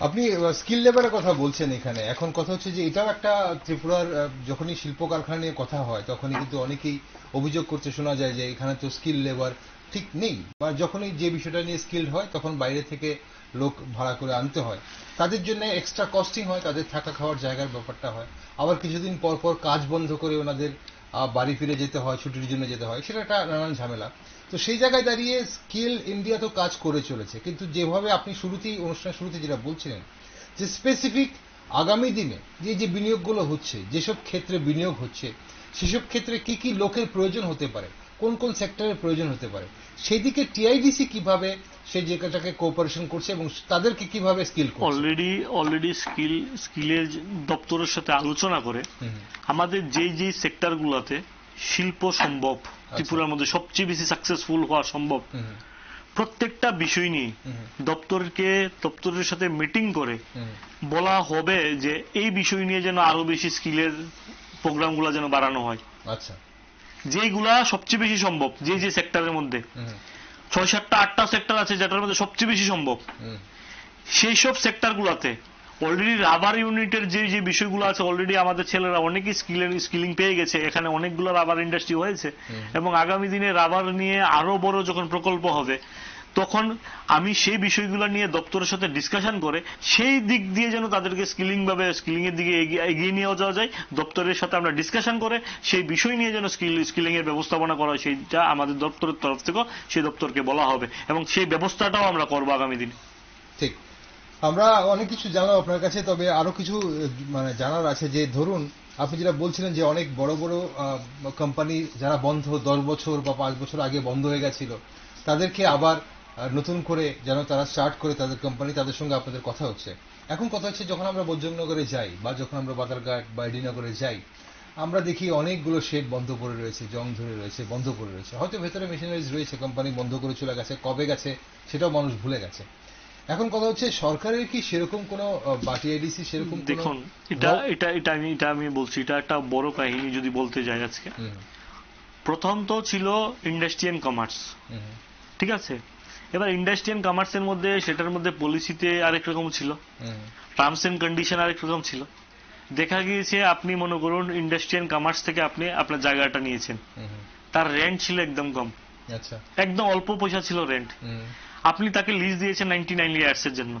আপনি স্কিল লেবারের কথা বলছেন এখানে। এখন কথা হচ্ছে যে এটাও একটা ত্রিপুরার যখনই শিল্প কারখানা নিয়ে কথা হয়, তখনই কিন্তু অনেকেই অভিযোগ করতে শোনা যায় যে এখানে তো স্কিল লেবার ঠিক নেই। বা যখনই যে বিষয়টা নিয়ে স্কিল হয়, তখন বাইরে থেকে লোক ভাড়া করে আনতে হয়। তাদের জন্য এক্সট্রা কস্টিং হয়, তাদের থাকা খাওয়ার জায়গার ব্যাপারটা হয়। আবার কিছুদিন পর পর কাজ বন্ধ করে ওনাদের বাড়ি ফিরে যেতে হয়, ছুটির জন্য যেতে হয়, সেটা একটা নানান ঝামেলা। তো সেই জায়গায় দাঁড়িয়ে স্কিল ইন্ডিয়া তো কাজ করে চলেছে। কিন্তু যেভাবে আপনি শুরুতেই অনুষ্ঠানের শুরুতে যেটা বলছিলেন, যে স্পেসিফিক আগামী দিনে যে যে বিনিয়োগগুলো হচ্ছে, যেসব ক্ষেত্রে বিনিয়োগ হচ্ছে, সেসব ক্ষেত্রে কি কি লোকের প্রয়োজন হতে পারে, কোন কোন সেক্টরের প্রয়োজন হতে পারে, সেদিকে টিআইডিসি কীভাবে সেই জায়গাটাকে কোঅপারেশন করছে এবং তাদেরকে কীভাবে স্কিল করছে? অলরেডি অলরেডি স্কিল স্কিলের দপ্তরের সাথে আলোচনা করে আমাদের যেই যেই সেক্টরগুলোতে শিল্প সম্ভব ত্রিপুরার মধ্যে সবচেয়ে বেশি সাকসেসফুল হওয়া সম্ভব প্রত্যেকটা বিষয় নিয়ে দপ্তরকে দপ্তরের সাথে মিটিং করে বলা হবে যে এই বিষয় নিয়ে যেন আরও বেশি স্কিলের প্রোগ্রামগুলো যেন বাড়ানো হয়। আচ্ছা। যেইগুলা সবচেয়ে বেশি সম্ভব যে যে সেক্টরের মধ্যে। ছয় সাতটা আটটা সেক্টর আছে যেটার মধ্যে সবচেয়ে বেশি সম্ভব। সেই সব সেক্টরগুলোতে অলরেডি রাবার ইউনিটের যে যে বিষয়গুলো আছে অলরেডি আমাদের ছেলেরা অনেকই স্কিলের স্কিলিং পেয়ে গেছে। এখানে অনেকগুলো রাবার ইন্ডাস্ট্রি হয়েছে। এবং আগামী দিনে রাবার নিয়ে আরও বড় যখন প্রকল্প হবে তখন আমি সেই বিষয়গুলো নিয়ে দপ্তরের সাথে ডিসকাশন করে সেই দিক দিয়ে যেন তাদেরকে স্কিলিং ভাবে স্কিলিং এর দিকে এগিয়ে নিয়ে যাওয়া যায়। দপ্তরের সাথে আমরা ডিসকাশন করে সেই বিষয় নিয়ে যেন স্কিল স্কিলিং এর ব্যবস্থাপনা করা হয়, সেইটা আমাদের দপ্তরের তরফ থেকে সেই দপ্তরকে বলা হবে এবং সেই ব্যবস্থাটাও আমরা করব আগামী দিনে। ঠিক। আমরা অনেক কিছু জানলাম আপনার কাছে, তবে আরও কিছু মানে জানার আছে যে ধরুন, আপনি যেটা বলছিলেন যে অনেক বড় বড় কোম্পানি যারা বন্ধ দশ বছর বা পাঁচ বছর আগে বন্ধ হয়ে গেছিল, তাদেরকে আবার নতুন করে যেন তারা স্টার্ট করে তাদের কোম্পানি তাদের সঙ্গে আপনাদের কথা হচ্ছে। এখন কথা হচ্ছে যখন আমরা বৈজনগরে যাই বা যখন আমরা বাদারঘাট বা এডিনগরে যাই আমরা দেখি অনেকগুলো শেড বন্ধ করে রয়েছে জং ধরে রয়েছে বন্ধ করে রয়েছে। হয়তো ভেতরে মেশিনারিজ রয়েছে কোম্পানি বন্ধ করে চলে গেছে কবে গেছে সেটাও মানুষ ভুলে গেছে। এখন কথা হচ্ছে সরকারের কি সেরকম কোনো বাটি আইডিসি সেরকম দেখুন এটা এটা এটা আমি এটা আমি বলছি এটা একটা বড় কাহিনী যদি বলতে যাই আজকে। প্রথম তো ছিল ইন্ডাস্ট্রিয়াল কমার্স ঠিক আছে? এবার ইন্ডাস্ট্রিয়াল কমার্সের মধ্যে সেটার মধ্যে পলিসিতে আরেক রকম ছিল। টার্মস এন্ড কন্ডিশন আরেক রকম ছিল। দেখা গিয়েছে আপনি মনে করুন ইন্ডাস্ট্রিয়াল কমার্স থেকে আপনি আপনার জায়গাটা নিয়েছেন। তার রেন্ট ছিল একদম কম। আচ্ছা। একদম অল্প পয়সা ছিল রেন্ট আপনি তাকে লিজ দিয়েছেন নাইনটি নাইন ইয়ার্স এর জন্য।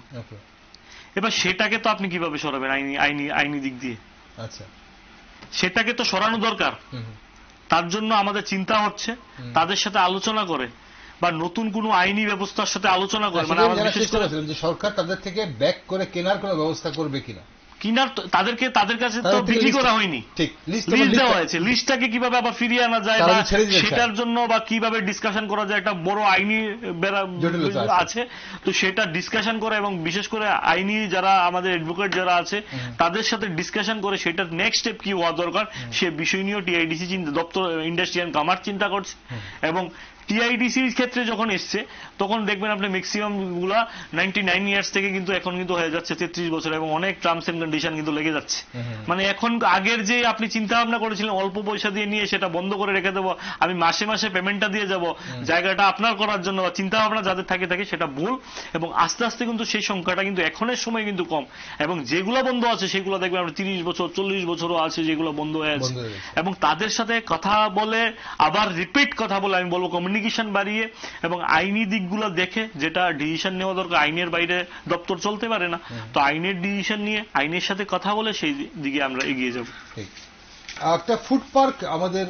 এবার সেটাকে তো আপনি কীভাবে সরাবেন আইনি আইনি আইনি দিক দিয়ে? আচ্ছা। সেটাকে তো সরানো দরকার। তার জন্য আমাদের চিন্তা হচ্ছে তাদের সাথে আলোচনা করে বা নতুন কোনো আইনি ব্যবস্থার সাথে আলোচনা করে মানে আমার বিশেষ করে করছিলাম যে সরকার তাদের থেকে ব্যাক করে কেনার কোনো ব্যবস্থা করবে কিনা? কিনার তাদেরকে তাদের কাছে তো বিক্রি করা হয়নি। ঠিক লিস্ট দেওয়া হয়েছে। লিস্টটাকে কীভাবে আবার ফিরিয়ে আনা যায় বা। সেটার জন্য বা কীভাবে ডিসকাশন করা যায় একটা বড় আইনি আছে। তো সেটা ডিসকাশন করে এবং বিশেষ করে আইনি যারা আমাদের অ্যাডভোকেট যারা আছে তাদের সাথে ডিসকাশন করে সেটার নেক্সট স্টেপ কি হওয়া দরকার সে বিষয় নিয়েও টিআইডিসি দপ্তর ইন্ডাস্ট্রি অ্যান্ড কমার্স চিন্তা করছে। এবং টিআইডিসির ক্ষেত্রে যখন এসছে তখন দেখবেন আপনি ম্যাক্সিমামগুলা নাইনটি নাইন ইয়ার্স থেকে কিন্তু এখন কিন্তু হয়ে যাচ্ছে তেত্রিশ বছর এবং অনেক টার্মস এন্ড কন্ডিশন কিন্তু লেগে যাচ্ছে। মানে এখন আগের যে আপনি চিন্তা ভাবনা করেছিলেন অল্প পয়সা দিয়ে নিয়ে সেটা বন্ধ করে রেখে দেবো আমি মাসে মাসে পেমেন্টটা দিয়ে যাব জায়গাটা আপনার করার জন্য বা চিন্তা ভাবনা যাদের থাকে থাকে সেটা ভুল এবং আস্তে আস্তে কিন্তু সেই সংখ্যাটা কিন্তু এখনের সময় কিন্তু কম এবং যেগুলো বন্ধ আছে সেগুলো দেখবেন আমরা তিরিশ বছর চল্লিশ বছরও আছে যেগুলো বন্ধ হয়ে আছে। এবং তাদের সাথে কথা বলে আবার রিপিট কথা বলে আমি বলব কমিউনিকেশন বাড়িয়ে এবং আইনি দিকগুলো দেখে যেটা ডিসিশন নেওয়া দরকার আইনের বাইরে দপ্তর চলতে পারে না তো আইনের ডিসিশন নিয়ে আইনের সাথে কথা বলে সেই দিকে আমরা এগিয়ে যাব। একটা ফুড পার্ক আমাদের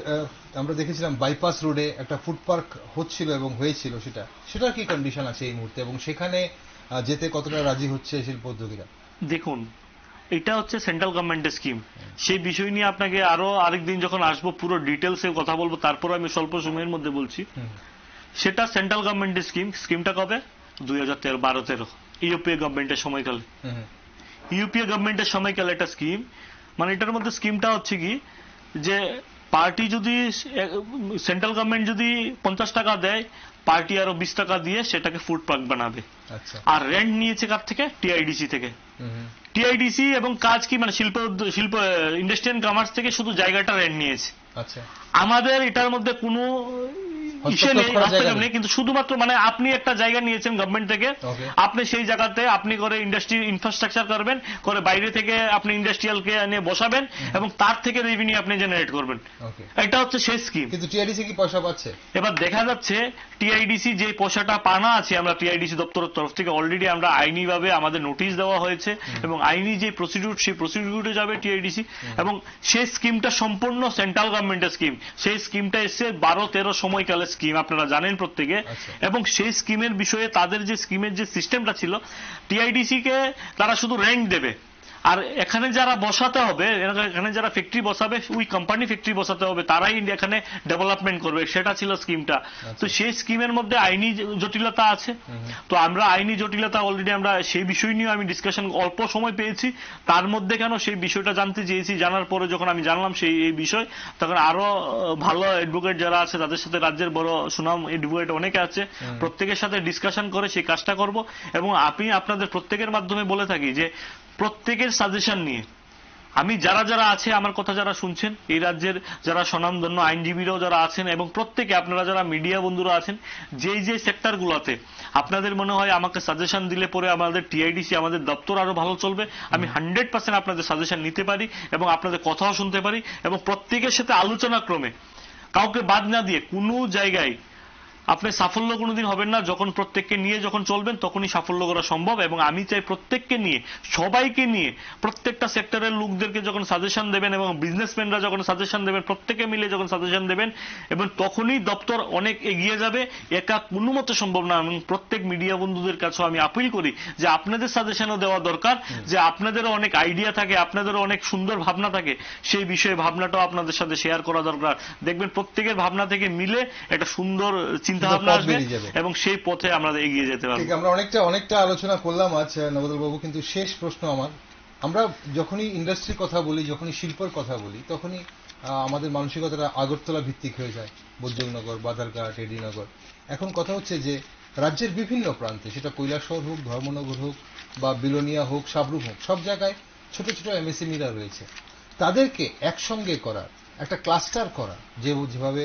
আমরা দেখেছিলাম বাইপাস রোডে একটা ফুড পার্ক হচ্ছিল এবং হয়েছিল সেটা। সেটার কি কন্ডিশন আছে এই মুহূর্তে এবং সেখানে যেতে কতটা রাজি হচ্ছে শিল্প উদ্যোগীরা দেখুন এটা হচ্ছে সেন্ট্রাল গভর্নমেন্টের স্কিম। সেই বিষয় নিয়ে আপনাকে আরও আরেকদিন যখন আসব পুরো ডিটেলসে কথা বলব তারপর আমি স্বল্প সময়ের মধ্যে বলছি। সেটা সেন্ট্রাল গভর্নমেন্টের স্কিম। স্কিমটা কবে? দুই হাজার তেরো বারো তেরো। ইউপিএ গভর্নমেন্টের সময়কালে। ইউপিএ গভর্নমেন্টের সময়কালে একটা স্কিম। মানে এটার মধ্যে স্কিমটা হচ্ছে কি? যে পার্টি যদি সেন্ট্রাল গভর্নমেন্ট যদি পঞ্চাশ টাকা দেয় পার্টি আরও বিশ টাকা দিয়ে সেটাকে ফুড পার্ক বানাবে। আচ্ছা। আর রেন্ট নিয়েছে কার থেকে? টিআইডিসি থেকে। টিআইডিসি এবং কাজ কি? মানে শিল্প শিল্প ইন্ডাস্ট্রিয়াল কমার্স থেকে শুধু জায়গাটা রেন্ট নিয়েছে। আচ্ছা। আমাদের এটার মধ্যে কোনো ইসে হস্তক্ষেপ নেই হস্তক্ষেপ নেই। নেই। কিন্তু শুধুমাত্র মানে আপনি একটা জায়গা নিয়েছেন গভর্নমেন্ট থেকে আপনি সেই জায়গাতে আপনি করে ইন্ডাস্ট্রি ইনফ্রাস্ট্রাকচার করবেন করে বাইরে থেকে আপনি ইন্ডাস্ট্রিয়ালকে এনে বসাবেন এবং তার থেকে রেভিনিউ আপনি জেনারেট করবেন। এটা হচ্ছে সেই স্কিম কিন্তু টিআরডিসি কি পয়সা পাচ্ছে? এবার দেখা যাচ্ছে টিআইডিসি যে পয়সাটা পানা আছে আমরা টিআইডিসি দপ্তরের তরফ থেকে অলরেডি আমরা আইনিভাবে আমাদের নোটিশ দেওয়া হয়েছে এবং আইনি যে প্রসিডিউর সেই প্রসিডিউরে যাবে টিআইডিসি এবং সেই স্কিমটা সম্পূর্ণ সেন্ট্রাল গভর্নমেন্টের স্কিম সেই স্কিমটা এসছে বারো তেরো সময়কালের স্কিম আপনারা জানেন প্রত্যেকে আচ্ছা। এবং সেই স্কিমের বিষয়ে তাদের যে স্কিমের যে সিস্টেমটা ছিল টিআইডিসি কে তারা শুধু র্যাঙ্ক দেবে আর এখানে যারা বসাতে হবে এখানে যারা ফ্যাক্টরি বসাবে ওই কোম্পানি ফ্যাক্টরি বসাতে হবে তারাই এখানে ডেভেলপমেন্ট করবে। সেটা ছিল স্কিমটা তো সেই স্কিমের মধ্যে আইনি জটিলতা আছে। তো আমরা আইনি জটিলতা অলরেডি আমরা সেই বিষয় নিয়ে আমি ডিসকাশন অল্প সময় পেয়েছি। তার মধ্যে কেন সেই বিষয়টা জানতে চেয়েছি জানার পরে যখন আমি জানলাম সেই এই বিষয় তখন আরও ভালো অ্যাডভোকেট যারা আছে তাদের সাথে রাজ্যের বড় সুনাম অ্যাডভোকেট অনেকে আছে। প্রত্যেকের সাথে ডিসকাশন করে সেই কাজটা করব। এবং আমি আপনাদের প্রত্যেকের মাধ্যমে বলে থাকি যে প্রত্যেকের সাজেশন নিয়ে। আমি যারা যারা আছে, আমার কথা যারা শুনছেন, এই রাজ্যের যারা স্বনামধন্য আইনজীবীরাও যারা আছেন এবং প্রত্যেকে, আপনারা যারা মিডিয়া বন্ধুরা আছেন, যেই যে সেক্টরগুলোতে আপনাদের মনে হয় আমাকে সাজেশন দিলে পরে আমাদের টিআইডিসি, আমাদের দপ্তর আরও ভালো চলবে, আমি হান্ড্রেড পার্সেন্ট আপনাদের সাজেশন নিতে পারি এবং আপনাদের কথাও শুনতে পারি এবং প্রত্যেকের সাথে আলোচনা ক্রমে কাউকে বাদ না দিয়ে কোনো জায়গায় আপনি সাফল্য কোনোদিন হবেন না। যখন প্রত্যেককে নিয়ে যখন চলবেন তখনই সাফল্য করা সম্ভব এবং আমি চাই প্রত্যেককে নিয়ে সবাইকে নিয়ে প্রত্যেকটা সেক্টরের লোকদেরকে যখন সাজেশন দেবেন এবং বিজনেসম্যানরা যখন সাজেশন দেবেন প্রত্যেকে মিলে যখন সাজেশন দেবেন এবং তখনই দপ্তর অনেক এগিয়ে যাবে। একা কোনো মতে সম্ভব না এবং প্রত্যেক মিডিয়া বন্ধুদের কাছেও আমি আপিল করি যে আপনাদের সাজেশনও দেওয়া দরকার যে আপনাদেরও অনেক আইডিয়া থাকে আপনাদেরও অনেক সুন্দর ভাবনা থাকে সেই বিষয়ে ভাবনাটাও আপনাদের সাথে শেয়ার করা দরকার। দেখবেন প্রত্যেকের ভাবনা থেকে মিলে একটা সুন্দর চিন্তা ভাবনা আসবে এবং সেই পথে আমরা এগিয়ে যেতে পারব। আমরা অনেকটা অনেকটা আলোচনা করলাম আজ নবদল বাবু কিন্তু শেষ প্রশ্ন আমার। আমরা যখনই ইন্ডাস্ট্রির কথা বলি যখনই শিল্পের কথা বলি তখনই আমাদের মানসিকতাটা আগরতলা ভিত্তিক হয়ে যায়। বৈদ্যনগর বাদারঘাট এডিনগর। এখন কথা হচ্ছে যে রাজ্যের বিভিন্ন প্রান্তে সেটা কৈলাসহর হোক ধর্মনগর হোক বা বিলোনিয়া হোক সাবরুম হোক সব জায়গায় ছোট ছোট এমএসএমইরা রয়েছে। তাদেরকে একসঙ্গে করার একটা ক্লাস্টার করা যে যেভাবে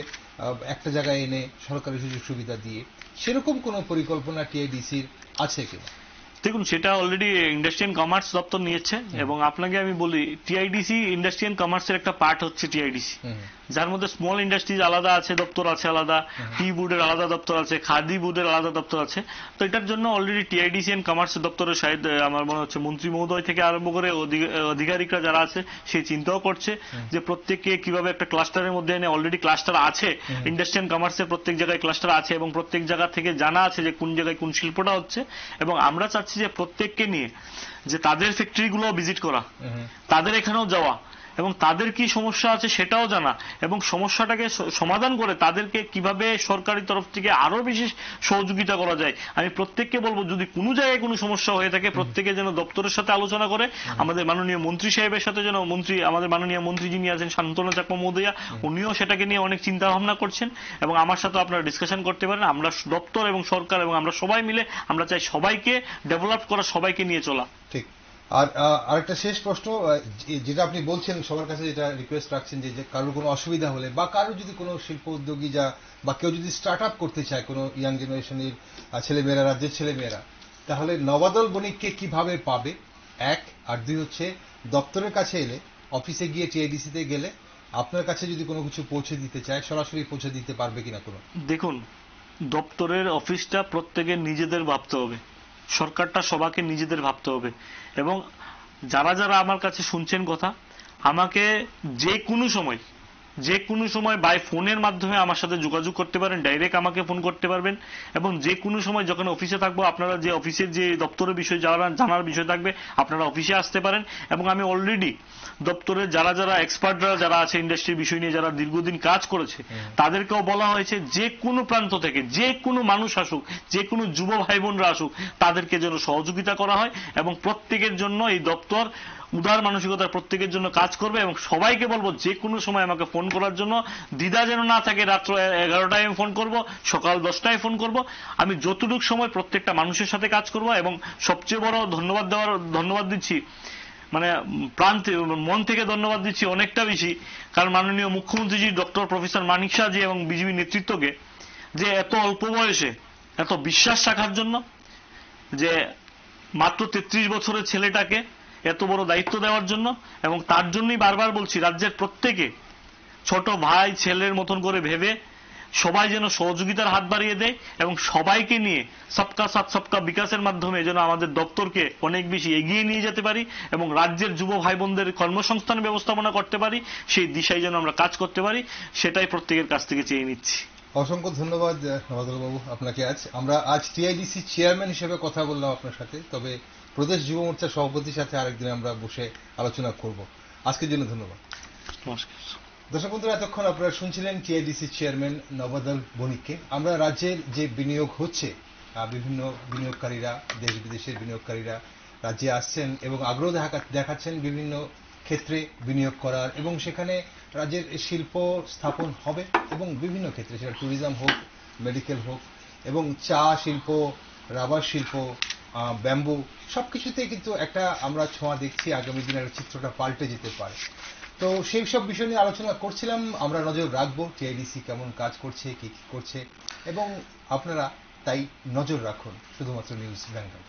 একটা জায়গায় এনে সরকারি সুযোগ সুবিধা দিয়ে সেরকম কোনো পরিকল্পনা টিআইডিসির আছে কিনা? দেখুন সেটা অলরেডি ইন্ডাস্ট্রিয়াল কমার্স দপ্তর নিয়েছে এবং আপনাকে আমি বলি টিআইডিসি ইন্ডাস্ট্রিয়াল কমার্সের একটা পার্ট হচ্ছে টিআইডিসি যার মধ্যে স্মল ইন্ডাস্ট্রিজ আলাদা আছে দপ্তর আছে আলাদা টি বোর্ডের আলাদা দপ্তর আছে খাদি বোর্ডের আলাদা দপ্তর আছে। তো এটার জন্য অলরেডি টিআইডিসি এন্ড কমার্স দপ্তরের শায়দ আমার মনে হচ্ছে মন্ত্রী মহোদয় থেকে আরম্ভ করে আধিকারিকরা যারা আছে সেই চিন্তাও করছে যে প্রত্যেককে কীভাবে একটা ক্লাস্টারের মধ্যে এনে অলরেডি ক্লাস্টার আছে ইন্ডাস্ট্রি এন্ড কমার্সের প্রত্যেক জায়গায় ক্লাস্টার আছে এবং প্রত্যেক জায়গা থেকে জানা আছে যে কোন জায়গায় কোন শিল্পটা হচ্ছে। এবং আমরা চাচ্ছি যে প্রত্যেককে নিয়ে যে তাদের ফ্যাক্টরিগুলো ভিজিট করা তাদের এখানেও যাওয়া এবং তাদের কি সমস্যা আছে সেটাও জানা। এবং সমস্যাটাকে সমাধান করে তাদেরকে কীভাবে সরকারি তরফ থেকে আরও বেশি সহযোগিতা করা যায়। আমি প্রত্যেককে বলব, যদি কোনো জায়গায় কোনো সমস্যা হয়ে থাকে, প্রত্যেকে যেন দপ্তরের সাথে আলোচনা করে, আমাদের মাননীয় মন্ত্রী সাহেবের সাথে যেন মন্ত্রী, আমাদের মাননীয় মন্ত্রী যিনি আছেন শান্তনা চাকমা মহোদয়া, উনিও সেটাকে নিয়ে অনেক চিন্তা ভাবনা করছেন। এবং আমার সাথে আপনারা ডিসকাশন করতে পারেন। আমরা দপ্তর এবং সরকার এবং আমরা সবাই মিলে আমরা চাই সবাইকে ডেভেলপ করা, সবাইকে নিয়ে চলা। ঠিক। আর আরেকটা শেষ প্রশ্ন যেটা আপনি বলছেন, সবার কাছে যেটা রিকোয়েস্ট রাখছেন যে কারোর কোনো অসুবিধা হলে বা কারোর যদি কোনো শিল্প উদ্যোগী যা, বা কেউ যদি স্টার্ট আপ করতে চায় কোনো ইয়াং জেনারেশনের ছেলেমেয়েরা, রাজ্যের ছেলেমেয়েরা, তাহলে নবাদল বণিককে কীভাবে পাবে? এক, আর দুই হচ্ছে দপ্তরের কাছে এলে অফিসে গিয়ে টিআইডিসি তে গেলে, আপনার কাছে যদি কোনো কিছু পৌঁছে দিতে চায়, সরাসরি পৌঁছে দিতে পারবে কিনা কোনো? দেখুন, দপ্তরের অফিসটা প্রত্যেকের নিজেদের ভাবতে হবে। সরকারটা সবাইকে নিজেদের ভাবতে হবে। এবং যারা যারা আমার কাছে শুনছেন কথা আমাকে যে কোনো সময় যে কোনো সময় বাই ফোনের মাধ্যমে আমার সাথে যোগাযোগ করতে পারেন ডাইরেক্ট আমাকে ফোন করতে পারবেন এবং যে কোনো সময় যখন অফিসে থাকব আপনারা যে অফিসের যে দপ্তরের বিষয়ে যারা জানার বিষয় থাকবে আপনারা অফিসে আসতে পারেন এবং আমি অলরেডি দপ্তরের যারা যারা এক্সপার্টরা যারা আছে ইন্ডাস্ট্রির বিষয় নিয়ে যারা দীর্ঘদিন কাজ করেছে তাদেরকেও বলা হয়েছে যে কোনো প্রান্ত থেকে যে কোনো মানুষ আসুক যে কোনো যুব ভাই বোনরা আসুক তাদেরকে যেন সহযোগিতা করা হয় এবং প্রত্যেকের জন্য এই দপ্তর উদার মানসিকতার প্রত্যেকের জন্য কাজ করবে এবং সবাইকে বলব যে কোনো সময় আমাকে ফোন করার জন্য। দ্বিধা যেন না থাকে, রাত্র এগারোটায় আমি ফোন করব, সকাল দশটায় ফোন করব। আমি যতটুকু সময় প্রত্যেকটা মানুষের সাথে কাজ করব এবং সবচেয়ে বড় ধন্যবাদ দেওয়ার, ধন্যবাদ দিচ্ছি মানে প্রাণ মন থেকে ধন্যবাদ দিচ্ছি অনেকটা বেশি, কারণ মাননীয় মুখ্যমন্ত্রীজি, ডক্টর প্রফেসর মানিক শাহজি এবং বিজেপি নেতৃত্বকে যে এত অল্প বয়সে, এত বিশ্বাস রাখার জন্য, যে মাত্র তেত্রিশ বছরের ছেলেটাকে এত বড় দায়িত্ব দেওয়ার জন্য এবং তার জন্যই বারবার বলছি, রাজ্যের প্রত্যেকে ছোট ভাই ছেলের মতন করে ভেবে সবাই যেন সহযোগিতার হাত বাড়িয়ে দেয় এবং সবাইকে নিয়ে সবকা সাথ, সবকা বিকাশের মাধ্যমে যেন আমাদের দপ্তরকে অনেক বেশি এগিয়ে নিয়ে যেতে পারি এবং রাজ্যের যুব ভাই বোনদের কর্মসংস্থান ব্যবস্থাপনা করতে পারি, সেই দিশায় যেন আমরা কাজ করতে পারি, সেটাই প্রত্যেকের কাছ থেকে চেয়ে নিচ্ছি। অসংখ্য ধন্যবাদ বাবু আপনাকে আজ। আমরা আজ টিআইডিসি চেয়ারম্যান হিসেবে কথা বললাম আপনার সাথে, তবে প্রদেশ যুব মোর্চার সভাপতির সাথে আরেকদিন আমরা বসে আলোচনা করব। আজকের জন্য ধন্যবাদ। নমস্কার। দর্শক বন্ধুরা এতক্ষণ আপনারা শুনছিলেন টিআইডিসি চেয়ারম্যান নবাদল বণিককে। আমরা রাজ্যের যে বিনিয়োগ হচ্ছে বিভিন্ন বিনিয়োগকারীরা দেশ বিদেশের বিনিয়োগকারীরা রাজ্যে আসছেন এবং আগ্রহ দেখা- দেখাচ্ছেন বিভিন্ন ক্ষেত্রে বিনিয়োগ করার এবং সেখানে রাজ্যের শিল্প স্থাপন হবে এবং বিভিন্ন ক্ষেত্রে সেটা ট্যুরিজম হোক মেডিকেল হোক এবং চা শিল্প রাবার শিল্প ব্যাম্বু, সবকিছুতেই কিন্তু একটা আমরা ছোঁয়া দেখছি, আগামী দিনের চিত্রটা পাল্টে যেতে পারে। তো সেই সব বিষয় নিয়ে আলোচনা করছিলাম, আমরা নজর রাখব টিআইডিসি কেমন কাজ করছে, কি কি করছে, এবং আপনারা তাই নজর রাখুন, শুধুমাত্র নিউজ ব্যাঙ্গল।